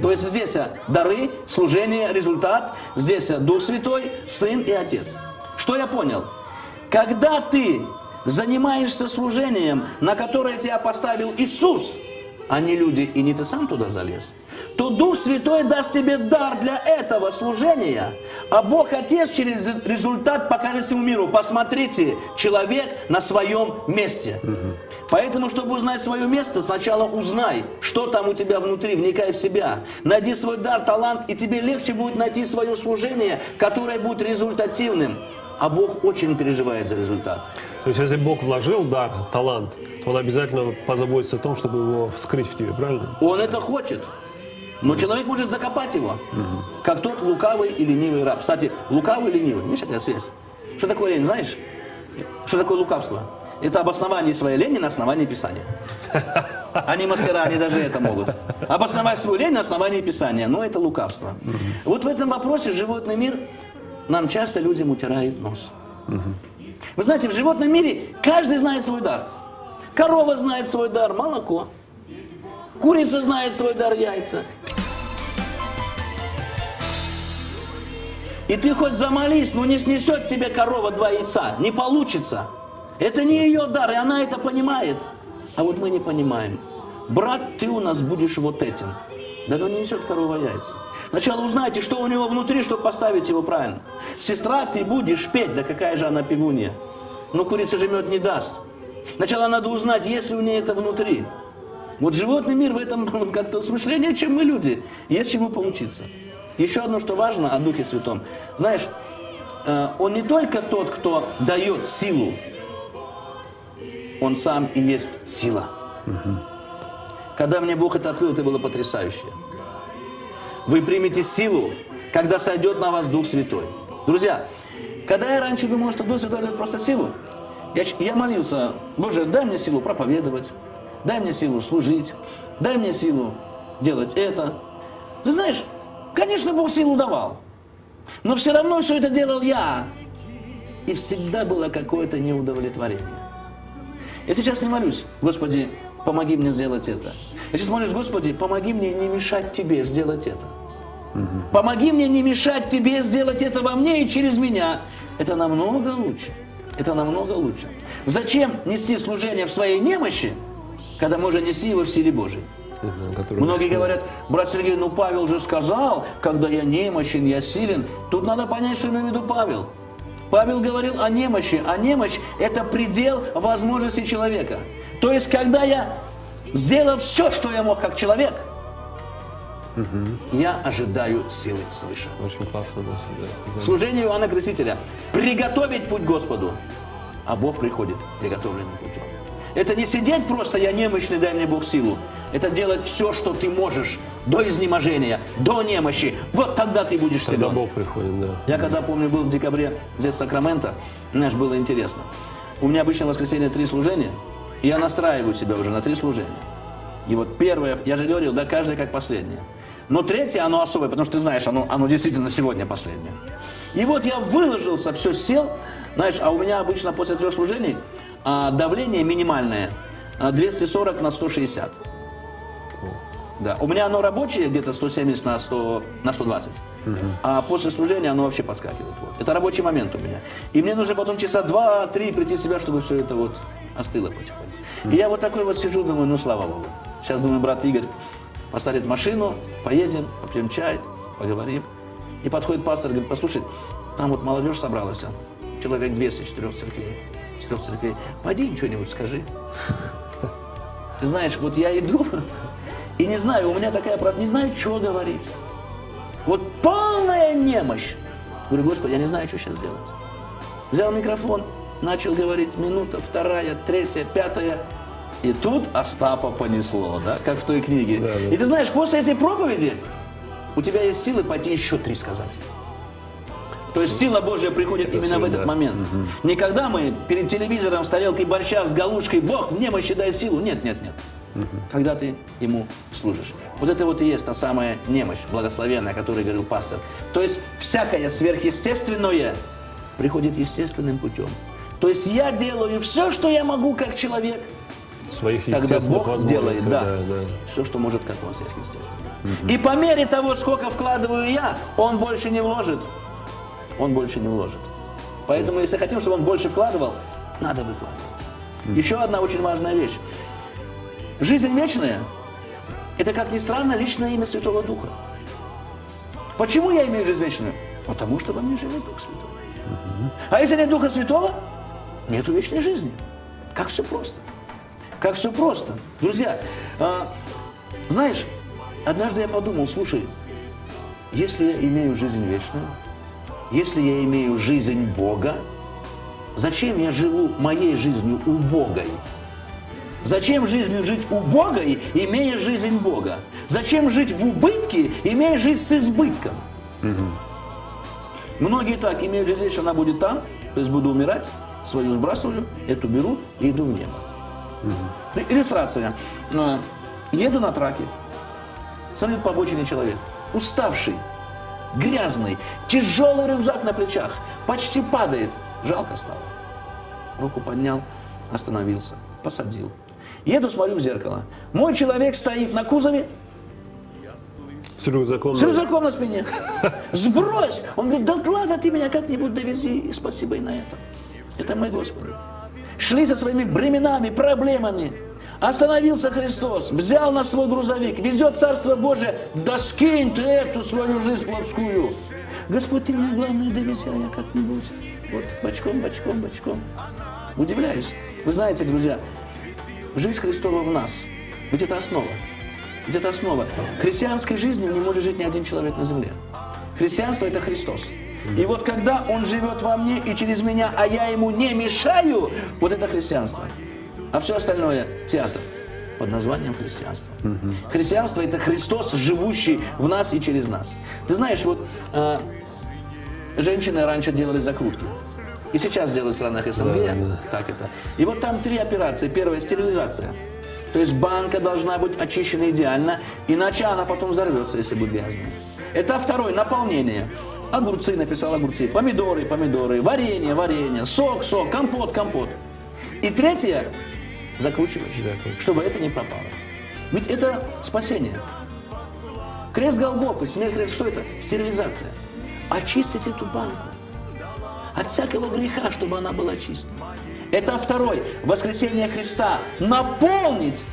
То есть здесь а, дары, служение, результат, здесь а, Дух Святой, Сын и Отец. Что я понял? Когда ты занимаешься служением, на которое тебя поставил Иисус, а не люди, и не ты сам туда залез, то Дух Святой даст тебе дар для этого служения, а Бог Отец через результат покажет всему миру. Посмотрите, человек на своем месте. Поэтому, чтобы узнать свое место, сначала узнай, что там у тебя внутри, вникай в себя. Найди свой дар, талант, и тебе легче будет найти свое служение, которое будет результативным. А Бог очень переживает за результат. То есть, если Бог вложил дар, талант, то Он обязательно позаботится о том, чтобы его вскрыть в тебе, правильно? Он это хочет. Но человек может закопать его, как тот лукавый и ленивый раб. Кстати, лукавый и ленивый, видишь, какая связь? Что такое лень, знаешь? Что такое лукавство? Это обоснование своей лени на основании Писания. Они мастера, они даже это могут. Обосновать свою лень на основании Писания. Но это лукавство. Вот в этом вопросе животный мир нам часто людям утирает нос. Вы знаете, в животном мире каждый знает свой дар. Корова знает свой дар, молоко. Курица знает свой дар, яйца. И ты хоть замолись, но не снесет тебе корова два яйца. Не получится. Это не ее дар, и она это понимает. А вот мы не понимаем. Брат, ты у нас будешь вот этим. Да но не несет корова яйца. Сначала узнайте, что у него внутри, чтобы поставить его правильно. Сестра, ты будешь петь, да какая же она пивунья. Но курица же мед не даст. Сначала надо узнать, есть ли у нее это внутри. Вот животный мир в этом как-то смышленнее, чем мы люди. Есть чему поучиться. Еще одно, что важно о Духе Святом. Знаешь, э, он не только тот, кто дает силу, он сам и есть сила. Когда мне Бог это открыл, это было потрясающе. Вы примете силу, когда сойдет на вас Дух Святой. Друзья, когда я раньше думал, что Дух Святой дает просто силу, я, я молился, Боже, дай мне силу проповедовать, дай мне силу служить, дай мне силу делать это. Ты знаешь, конечно, Бог силу давал, но все равно все это делал я. И всегда было какое-то неудовлетворение. Я сейчас не молюсь, Господи, помоги мне сделать это. Я сейчас молюсь, Господи, помоги мне не мешать Тебе сделать это. Помоги мне не мешать Тебе сделать это во мне и через меня. Это намного лучше. Это намного лучше. Зачем нести служение в своей немощи, когда можно нести его в силе? Мгм, который- Многие говорят, брат Сергей, ну Павел же сказал, когда я немощен, я силен. Тут надо понять, что имеет в виду Павел. Павел говорил о немощи, а немощь – это предел возможностей человека. То есть, когда я сделал все, что я мог как человек, я ожидаю силы свыше. Очень классно. да. Служение Иоанна Крестителя – приготовить путь Господу, а Бог приходит приготовленным путем. Это не сидеть просто «я немощный, дай мне Бог силу». Это делать все, что ты можешь до изнеможения, до немощи. Вот тогда ты будешь Когда силен. Бог приходит, да. Я когда, помню, был в декабре здесь в Сакраменто, знаешь, было интересно. У меня обычно в воскресенье три служения, и я настраиваю себя уже на три служения. И вот первое, я же говорил, да, каждое как последнее. Но третье, оно особое, потому что ты знаешь, оно, оно действительно сегодня последнее. И вот я выложился, все сел, знаешь, а у меня обычно после трех служений а, давление минимальное а, 240 на 160. Да. У меня оно рабочее где-то 170 на, 100, на 120. А после служения оно вообще подскакивает. Вот. Это рабочий момент у меня. И мне нужно потом часа два-три прийти в себя, чтобы все это вот остыло потихоньку. И я вот такой вот сижу, думаю, ну слава Богу. Сейчас, думаю, брат Игорь посадит машину, поедем, попьем чай, поговорим. И подходит пастор, говорит, послушай, там вот молодежь собралась, а, человек 200 четырех церквей, четырех церквей. Пойди что-нибудь скажи. Ты знаешь, вот я иду и не знаю, у меня такая просто, не знаю, что говорить. Вот полная немощь. Говорю, Господи, я не знаю, что сейчас делать. Взял микрофон, начал говорить минута, вторая, третья, пятая. И тут Остапа понесло, да, как в той книге. Да, да. И ты знаешь, после этой проповеди у тебя есть силы пойти еще три сказать. То есть сила Божья приходит Это именно в сила, этот да. момент. Не когда мы перед телевизором с тарелкой борща, с галушкой, Бог, мне мощи дай силу. Нет, нет, нет. Когда ты Ему служишь. Вот это вот и есть та самая немощь благословенная, о которой говорил пастор. То есть всякое сверхъестественное приходит естественным путем. То есть я делаю все, что я могу как человек, Своих Тогда Бог делает, да, да. все, что может, как он сверхъестественно. И по мере того, сколько вкладываю я, он больше не вложит. Он больше не вложит. Поэтому, если хотим, чтобы он больше вкладывал, надо выкладываться. Еще одна очень важная вещь. Жизнь вечная – это, как ни странно, личное имя Святого Духа. Почему я имею жизнь вечную? Потому что во мне живет Дух Святой. А если нет Духа Святого, нету вечной жизни. Как все просто. Как все просто. Друзья, а, знаешь, однажды я подумал, слушай, если я имею жизнь вечную, если я имею жизнь Бога, зачем я живу моей жизнью убогой? Зачем жизнью жить убогой, имея жизнь Бога? Зачем жить в убытке, имея жизнь с избытком? Многие так имеют жизнь вечную, она будет там, то есть буду умирать, свою сбрасываю, эту беру и иду в небо. Ну, Иллюстрация. А, Еду на траке, смотрит по обочине человек, уставший, грязный, тяжелый рюкзак на плечах, почти падает. Жалко стало. Руку поднял, остановился, посадил. Еду, смотрю в зеркало. Мой человек стоит на кузове, С рюкзаком. с рюкзаком на спине. Сбрось! Он говорит, да ладно, ты меня как-нибудь довези, спасибо и на этом. Это мой Господи. Шли со своими бременами, проблемами. Остановился Христос, взял на свой грузовик, везет Царство Божие, да скинь ты эту свою жизнь плотскую. Господь, ты меня, главное, довези, а я как-нибудь. Вот, бочком, бочком, бочком. Удивляюсь. Вы знаете, друзья, жизнь Христова в нас. Ведь это основа. Ведь это основа. Христианской жизнью не может жить ни один человек на земле. Христианство – это Христос. И вот когда Он живет во мне и через меня, а я Ему не мешаю, вот это христианство. А все остальное – театр под названием христианство. Христианство – это Христос, живущий в нас и через нас. Ты знаешь, вот э, женщины раньше делали закрутки. И сейчас делают в странах СНГ. Да, да. Так это. И вот там три операции. Первая – стерилизация. То есть банка должна быть очищена идеально, иначе она потом взорвется, если будет грязная. Этап второй – наполнение. Огурцы, написал огурцы, помидоры, помидоры, варенье, варенье, сок, сок, компот, компот. И третье – закручиваешь, Закручиваешь. чтобы это не пропало. Ведь это спасение. Крест Голгофы, смерть Христа, что это? Стерилизация. Очистить эту банку от всякого греха, чтобы она была чистой. Этап второй – воскресение Христа. Наполнить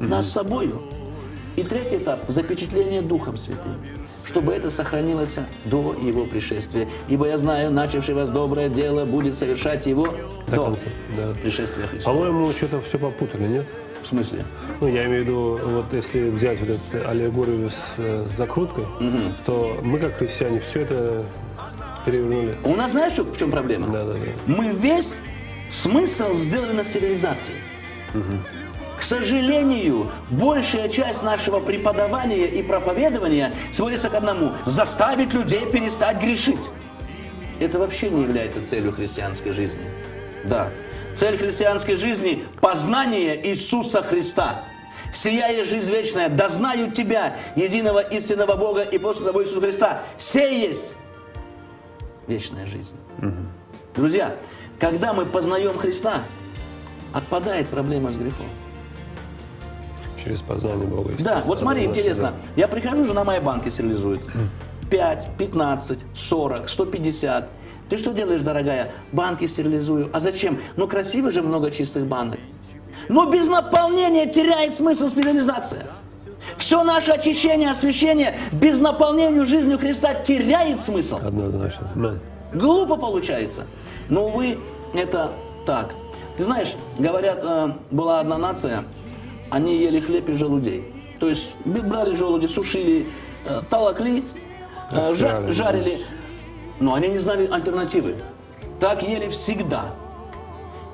нас собою. И третий этап – запечатление Духом Святым, чтобы это сохранилось до Его пришествия. Ибо я знаю, начавший вас доброе дело будет совершать его До конца, да. пришествия Христа. По-моему, что-то все попутали, нет? В смысле? Ну, я имею в виду, вот если взять вот эту аллегорию с, э, с закруткой, то мы, как христиане, все это перевернули. У нас знаешь, в чем проблема? Да, да, да. Мы весь смысл сделали на стерилизации. К сожалению, большая часть нашего преподавания и проповедования сводится к одному – заставить людей перестать грешить. Это вообще не является целью христианской жизни. Да, цель христианской жизни – познание Иисуса Христа. Сия есть жизнь вечная, да знают Тебя, единого истинного Бога и после того Иисуса Христа. Сей есть вечная жизнь. Друзья, когда мы познаем Христа, отпадает проблема с грехом. Через познание Бога. Да, вот смотри, да, интересно. да. Я прихожу, жена моя банки стерилизует. 5, 15, 40, 150. Ты что делаешь, дорогая? Банки стерилизую. А зачем? Ну, красиво же много чистых банок. Но без наполнения теряет смысл специализация. Все наше очищение, освящение без наполнения жизнью Христа теряет смысл. Однозначно. Amen. Глупо получается. Но, увы, это так. Ты знаешь, говорят, э, была одна нация, они ели хлеб из желудей. То есть брали желуди, сушили, э, толокли, э, жа- Стирали, да. жарили, но они не знали альтернативы. Так ели всегда.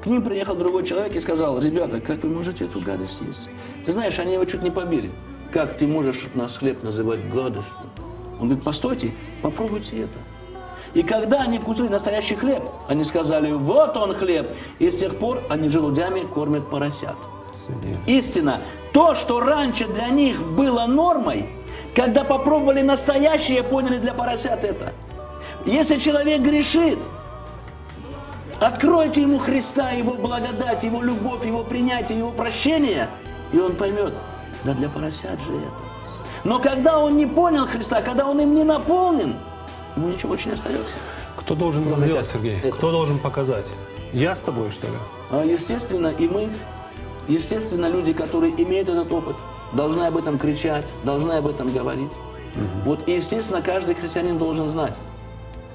К ним приехал другой человек и сказал, ребята, как вы можете эту гадость съесть? Ты знаешь, они его чуть не побили. Как ты можешь наш хлеб называть гадостью? Он говорит, постойте, попробуйте это. И когда они вкусили настоящий хлеб, они сказали, вот он хлеб. И с тех пор они желудями кормят поросят. Истина, то, что раньше для них было нормой, когда попробовали настоящее, поняли для поросят это. Если человек грешит, откройте ему Христа, его благодать, его любовь, его принятие, его прощение, и он поймет, да для поросят же это. Но когда он не понял Христа, когда он им не наполнен, ему ничего больше не остается. Кто должен это сделать, Сергей? Это. Кто должен показать? Я с тобой, что ли? А, Естественно, и мы, естественно, люди, которые имеют этот опыт, должны об этом кричать, должны об этом говорить. Вот, и, естественно, каждый христианин должен знать.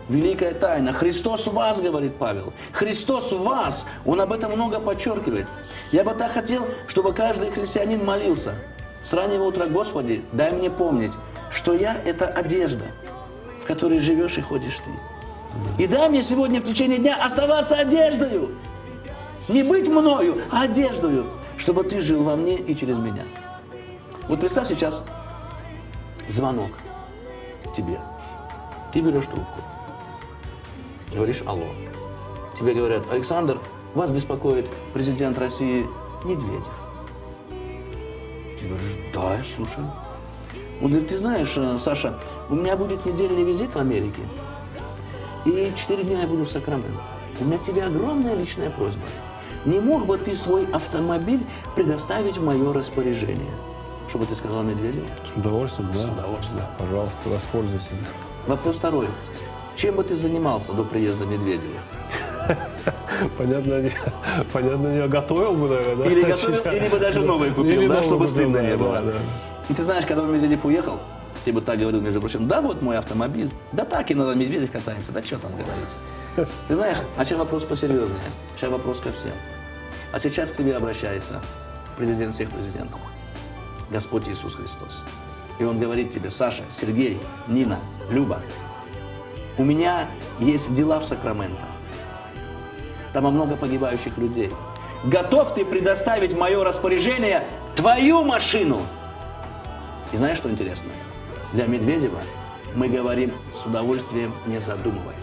Великая тайна. Христос в вас, говорит Павел. Христос в вас. Он об этом много подчеркивает. Я бы так хотел, чтобы каждый христианин молился. С раннего утра, Господи, дай мне помнить, что я – это одежда, в которой живешь и ходишь Ты. И дай мне сегодня в течение дня оставаться одеждою. Не быть мною, а одеждою, чтобы ты жил во мне и через меня. Вот представь сейчас звонок тебе. Ты берешь трубку. Говоришь «Алло». Тебе говорят «Александр, вас беспокоит президент России Медведев». Ты говоришь «Да, я слушаю». Он говорит, ты знаешь, э, Саша, у меня будет недельный визит в Америке, и четыре дня я буду в Сакраменто. У меня тебе огромная личная просьба. Не мог бы ты свой автомобиль предоставить в мое распоряжение? Чтобы ты сказал Медведеву. С удовольствием, да? С удовольствием. Да, Пожалуйста, воспользуйтесь. Вопрос второй. Чем бы ты занимался до приезда Медведева? Понятно, не, понятно, не готовил бы, наверное, да? Или готовил, или бы даже новые купил, да, чтобы стыдно не было. И ты знаешь, когда Медведев уехал, ты бы так говорил, между прочим, да вот мой автомобиль, да так и надо Медведев катается, да что там говорить. Ты знаешь, а сейчас вопрос посерьезнее, сейчас вопрос ко всем. А сейчас к тебе обращается президент всех президентов, Господь Иисус Христос. И Он говорит тебе, Саша, Сергей, Нина, Люба, у меня есть дела в Сакраменто. Там много погибающих людей. Готов ты предоставить в мое распоряжение твою машину? И знаешь, что интересно? Для Медведева мы говорим с удовольствием, не задумываясь.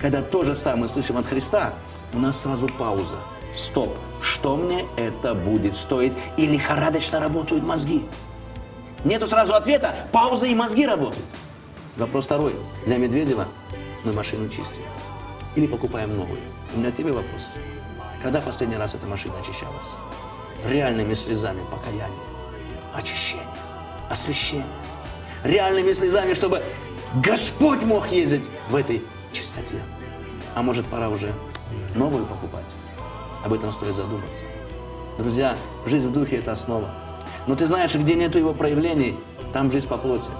Когда то же самое слышим от Христа, у нас сразу пауза. Стоп. Что мне это будет стоить? И лихорадочно работают мозги. Нету сразу ответа, пауза и мозги работают. Вопрос второй. Для Медведева мы машину чистим. Или покупаем новую. У меня тебе вопрос. Когда последний раз эта машина очищалась? Реальными слезами покаяния, очищения, освящения. Реальными слезами, чтобы Господь мог ездить в этой чистоте. А может, пора уже новую покупать? Об этом стоит задуматься. Друзья, жизнь в духе – это основа. Но ты знаешь, где нету его проявлений, там жизнь по плоти.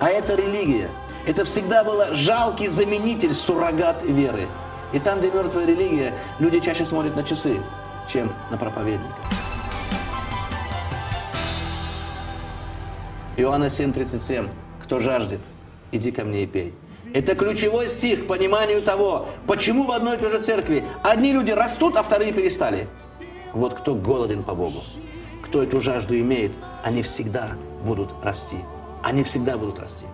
А это религия. Это всегда было жалкий заменитель, суррогат веры. И там, где мертвая религия, люди чаще смотрят на часы, чем на проповедника. Иоанна 7,37. Кто жаждет, иди ко мне и пей. Это ключевой стих к пониманию того, почему в одной и той же церкви одни люди растут, а вторые перестали. Вот кто голоден по Богу, кто эту жажду имеет, они всегда будут расти. Они всегда будут расти.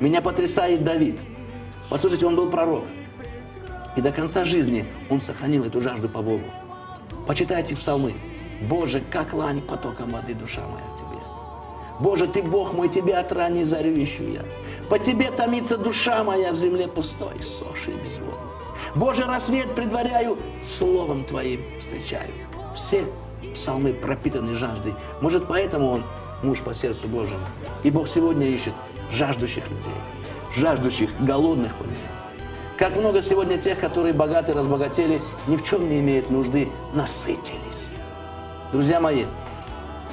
Меня потрясает Давид. Послушайте, он был пророк. И до конца жизни он сохранил эту жажду по Богу. Почитайте псалмы. Боже, как лань потоком воды душа моя к Тебе. Боже, Ты Бог мой, Тебе от ранней зарю ищу я. По Тебе томится душа моя в земле пустой, сошей безводной. Боже, рассвет предваряю, словом Твоим встречаю. Все псалмы пропитаны жаждой. Может, поэтому он муж по сердцу Божьему. И Бог сегодня ищет жаждущих людей, жаждущих, голодных по Нему. Как много сегодня тех, которые богаты, разбогатели, ни в чем не имеют нужды, насытились. Друзья мои,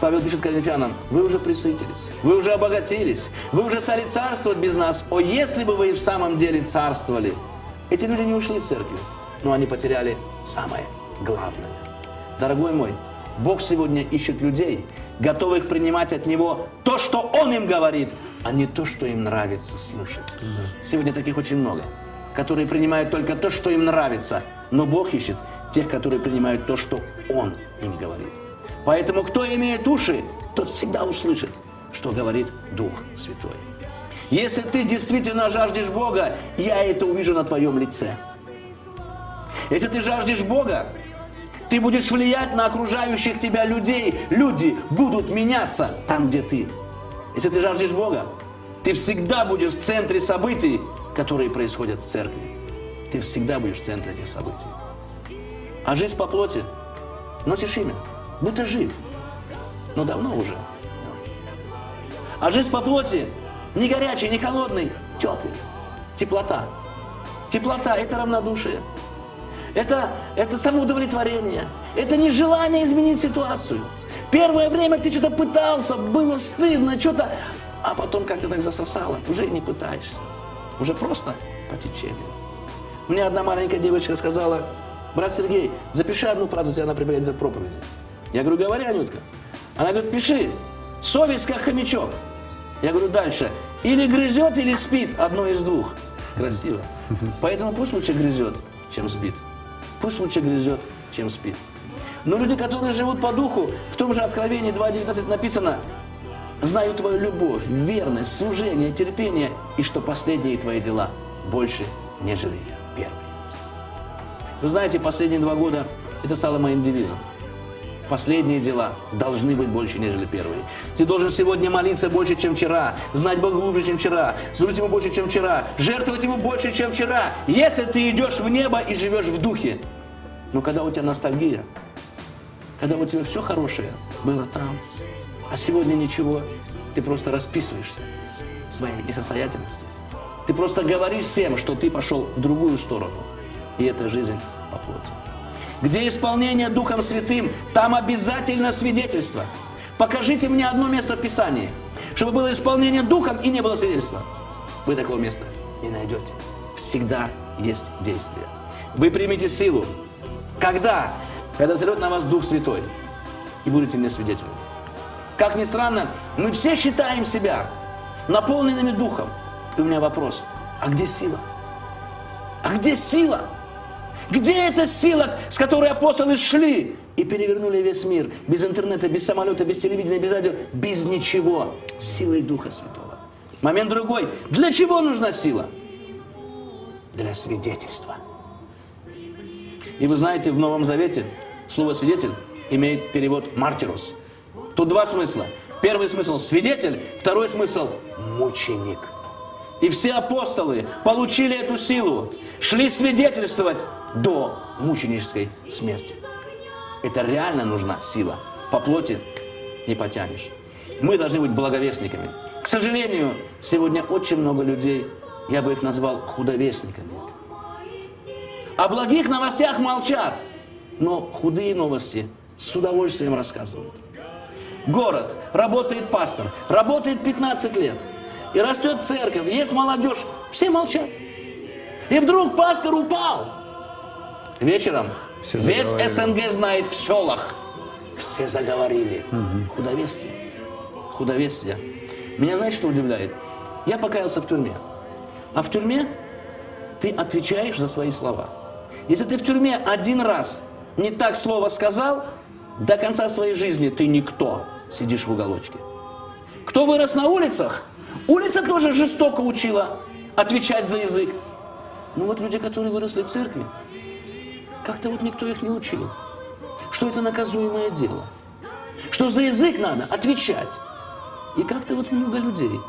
Павел пишет Коринфянам, вы уже присытились, вы уже обогатились, вы уже стали царствовать без нас. О, если бы вы в самом деле царствовали. Эти люди не ушли в церковь, но они потеряли самое главное. Дорогой мой, Бог сегодня ищет людей, готовых принимать от Него то, что Он им говорит, а не то, что им нравится слушать. Сегодня таких очень много, которые принимают только то, что им нравится, но Бог ищет тех, которые принимают то, что Он им говорит. Поэтому кто имеет уши, тот всегда услышит, что говорит Дух Святой. Если ты действительно жаждешь Бога, я это увижу на твоем лице. Если ты жаждешь Бога, ты будешь влиять на окружающих тебя людей. Люди будут меняться там, где ты. Если ты жаждешь Бога, ты всегда будешь в центре событий, которые происходят в церкви. Ты всегда будешь в центре этих событий. А жизнь по плоти носишь имя, будто жив, но давно уже. А жизнь по плоти не горячий, не холодный, теплый. Теплота. Теплота – это равнодушие. Это, это самоудовлетворение. Это не желание изменить ситуацию. Первое время ты что-то пытался, было стыдно, что-то... А потом как-то так засосало, уже и не пытаешься. Уже просто по течению. Мне одна маленькая девочка сказала, брат Сергей, запиши одну фразу, тебя она прибавит за проповеди. Я говорю, говори, Анютка. Она говорит, пиши, совесть как хомячок. Я говорю, дальше, или грызет, или спит, одно из двух. Красиво. Поэтому пусть лучше грызет, чем спит. Пусть лучше грызет, чем спит. Но люди, которые живут по духу, в том же Откровении 2.19 написано, знаю твою любовь, верность, служение, терпение, и что последние твои дела больше, нежели первые. Вы знаете, последние два года это стало моим девизом. Последние дела должны быть больше, нежели первые. Ты должен сегодня молиться больше, чем вчера, знать Бога глубже, чем вчера, служить Ему больше, чем вчера, жертвовать Ему больше, чем вчера, если ты идешь в небо и живешь в духе. Но когда у тебя ностальгия, когда у тебя все хорошее было там, а сегодня ничего, ты просто расписываешься своей несостоятельностью. Ты просто говоришь всем, что ты пошел в другую сторону. И это жизнь по плоти. Где исполнение Духом Святым, там обязательно свидетельство. Покажите мне одно место в Писании, чтобы было исполнение Духом и не было свидетельства. Вы такого места не найдете. Всегда есть действие. Вы примете силу. Когда? Когда зайдет на вас Дух Святой. И будете мне свидетелями. Как ни странно, мы все считаем себя наполненными Духом. И у меня вопрос, а где сила? А где сила? Где эта сила, с которой апостолы шли и перевернули весь мир? Без интернета, без самолета, без телевидения, без радио, без ничего. Силой Духа Святого. Момент другой. Для чего нужна сила? Для свидетельства. И вы знаете, в Новом Завете слово «свидетель» имеет перевод «мартирус». Тут два смысла. Первый смысл – свидетель, второй смысл – мученик. И все апостолы получили эту силу, шли свидетельствовать до мученической смерти. Это реально нужна сила. По плоти не потянешь. Мы должны быть благовестниками. К сожалению, сегодня очень много людей, я бы их назвал худовестниками. О благих новостях молчат, но худые новости с удовольствием рассказывают. Город, работает пастор, работает 15 лет, и растет церковь, есть молодежь, все молчат. И вдруг пастор упал. Вечером Все весь заговорили. СНГ знает в селах. Все заговорили. Худовестие. Худовестие. Меня знаете, что удивляет? Я покаялся в тюрьме. А в тюрьме ты отвечаешь за свои слова. Если ты в тюрьме один раз не так слово сказал, до конца своей жизни ты никто, сидишь в уголочке. Кто вырос на улицах, улица тоже жестоко учила отвечать за язык. Ну вот люди, которые выросли в церкви, как-то вот никто их не учил, что это наказуемое дело, что за язык надо отвечать. И как-то вот много людей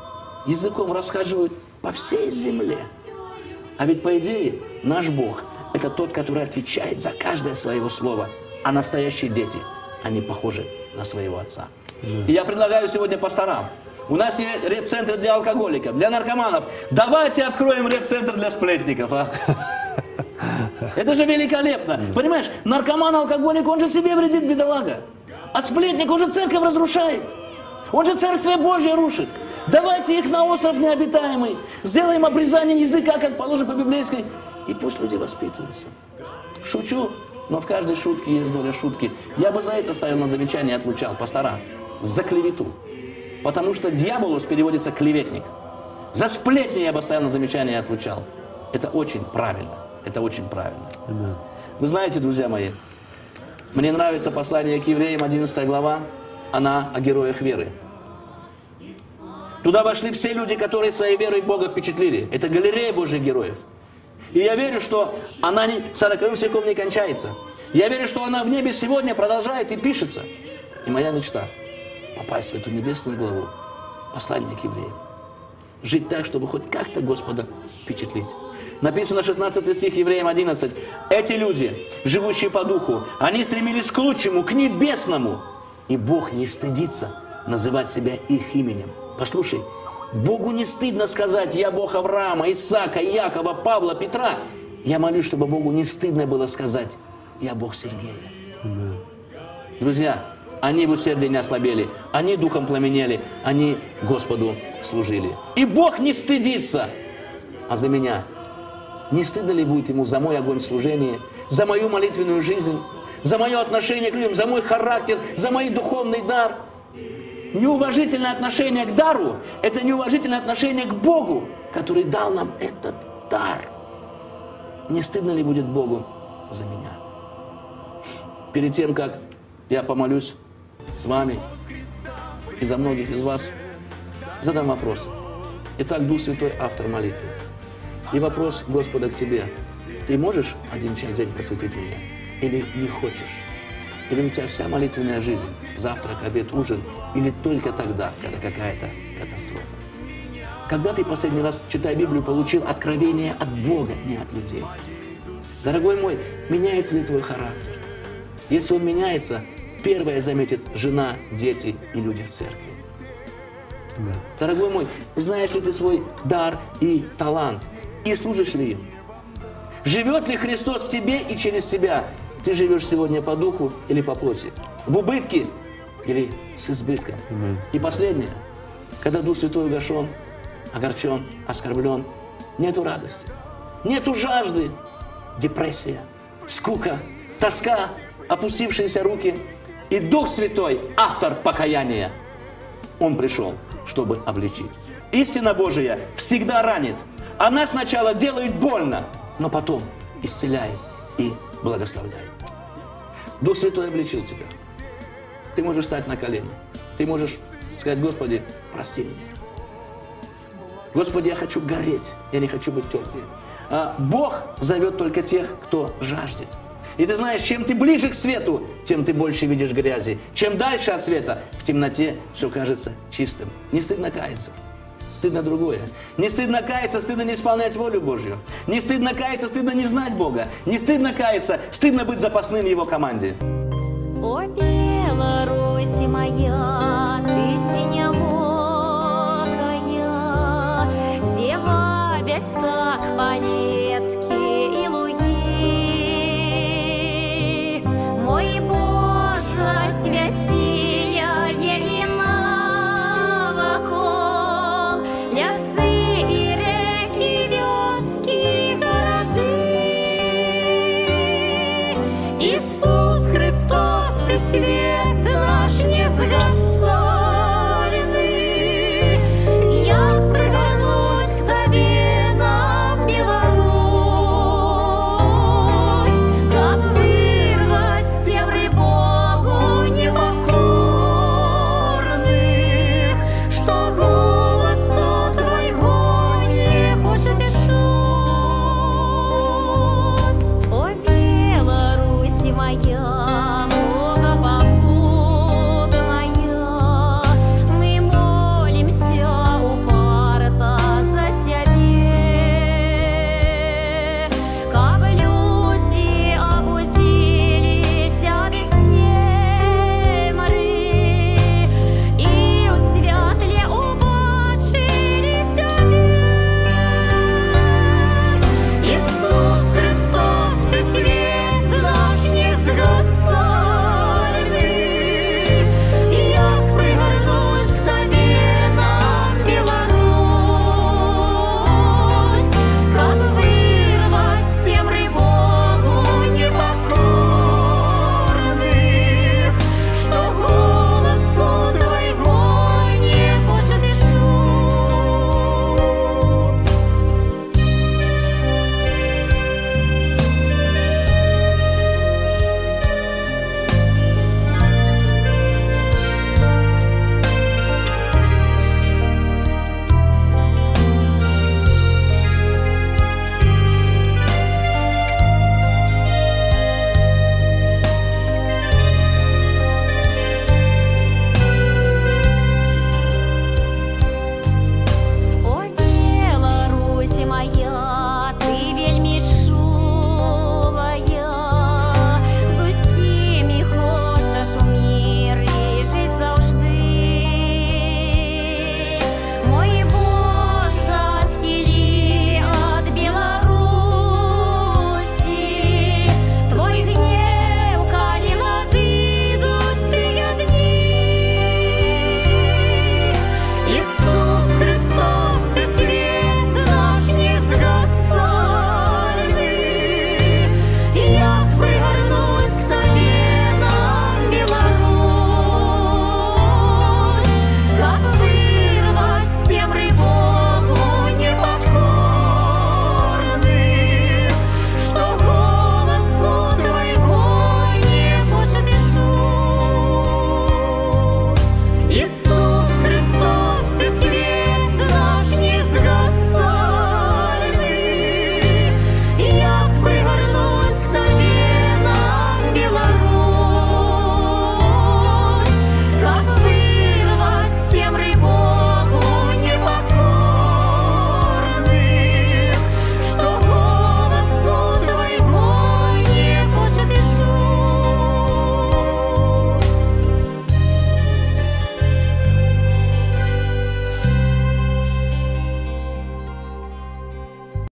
языком расхаживают по всей земле. А ведь по идее наш Бог – это тот, который отвечает за каждое своего слова. А настоящие дети, они похожи на своего отца. И я предлагаю сегодня пасторам. У нас есть реп-центр для алкоголиков, для наркоманов. Давайте откроем реп-центр для сплетников. а. Это же великолепно. Понимаешь, наркоман, алкоголик, он же себе вредит, бедолага. А сплетник, он же церковь разрушает. Он же Царствие Божье рушит. Давайте их на остров необитаемый. Сделаем обрезание языка, как положено по библейской. И пусть люди воспитываются. Шучу, но в каждой шутке есть доля шутки. Я бы за это ставил на замечание и отлучал пастора. За клевету. Потому что дьяволус переводится клеветник. За сплетни я бы ставил на замечание и отлучал. Это очень правильно. Это очень правильно. Amen. Вы знаете, друзья мои, мне нравится послание к евреям, 11 глава, она о героях веры. Туда вошли все люди, которые своей верой Бога впечатлили. Это галерея Божьих героев. И я верю, что она не, 40 стихом не кончается. Я верю, что она в небе сегодня продолжает и пишется. И моя мечта – попасть в эту небесную главу, послание к евреям. Жить так, чтобы хоть как-то Господа впечатлить. Написано 16 стих Евреям 11. Эти люди, живущие по духу, они стремились к лучшему, к небесному. И Бог не стыдится называть себя их именем. Послушай, Богу не стыдно сказать, я Бог Авраама, Исаака, Якова, Павла, Петра. Я молюсь, чтобы Богу не стыдно было сказать, я Бог Сергея. Amen. Друзья, они в усердии не ослабели, они духом пламенели, они Господу служили. И Бог не стыдится. А за меня, не стыдно ли будет Ему за мой огонь служения, за мою молитвенную жизнь, за мое отношение к людям, за мой характер, за мой духовный дар? Неуважительное отношение к дару – это неуважительное отношение к Богу, который дал нам этот дар. Не стыдно ли будет Богу за меня? перед тем, как я помолюсь с вами и за многих из вас, задам вопрос. Итак, Дух Святой – автор молитвы. И вопрос Господа к тебе. Ты можешь один час в день посвятить мне? Или не хочешь? Или у тебя вся молитвенная жизнь, завтрак, обед, ужин, или только тогда, когда какая-то катастрофа? Когда ты последний раз, читая Библию, получил откровение от Бога, не от людей? Дорогой мой, меняется ли твой характер? Если он меняется, первое заметит жена, дети и люди в церкви. Amen. Дорогой мой, знаешь ли ты свой дар и талант? И служишь ли им? Живет ли Христос в тебе и через тебя? Ты живешь сегодня по духу или по плоти? В убытке или с избытком? Amen. И последнее. Когда Дух Святой угошен, огорчен, оскорблен, нету радости, нету жажды, депрессия, скука, тоска, опустившиеся руки. И Дух Святой, автор покаяния, Он пришел, чтобы обличить. Истина Божия всегда ранит. Она сначала делает больно, но потом исцеляет и благословляет. Дух Святой обличил тебя. Ты можешь стать на колени. Ты можешь сказать, Господи, прости меня. Господи, я хочу гореть, я не хочу быть теплым. А Бог зовет только тех, кто жаждет. И ты знаешь, чем ты ближе к свету, тем ты больше видишь грязи. Чем дальше от света, в темноте все кажется чистым. Не стыдно каяться стыдно другое. Не стыдно каяться, стыдно не исполнять волю Божью. Не стыдно каяться, стыдно не знать Бога. Не стыдно каяться, стыдно быть запасным в Его команде. О, Беларусь моя, ты синевокая, дева без так болит.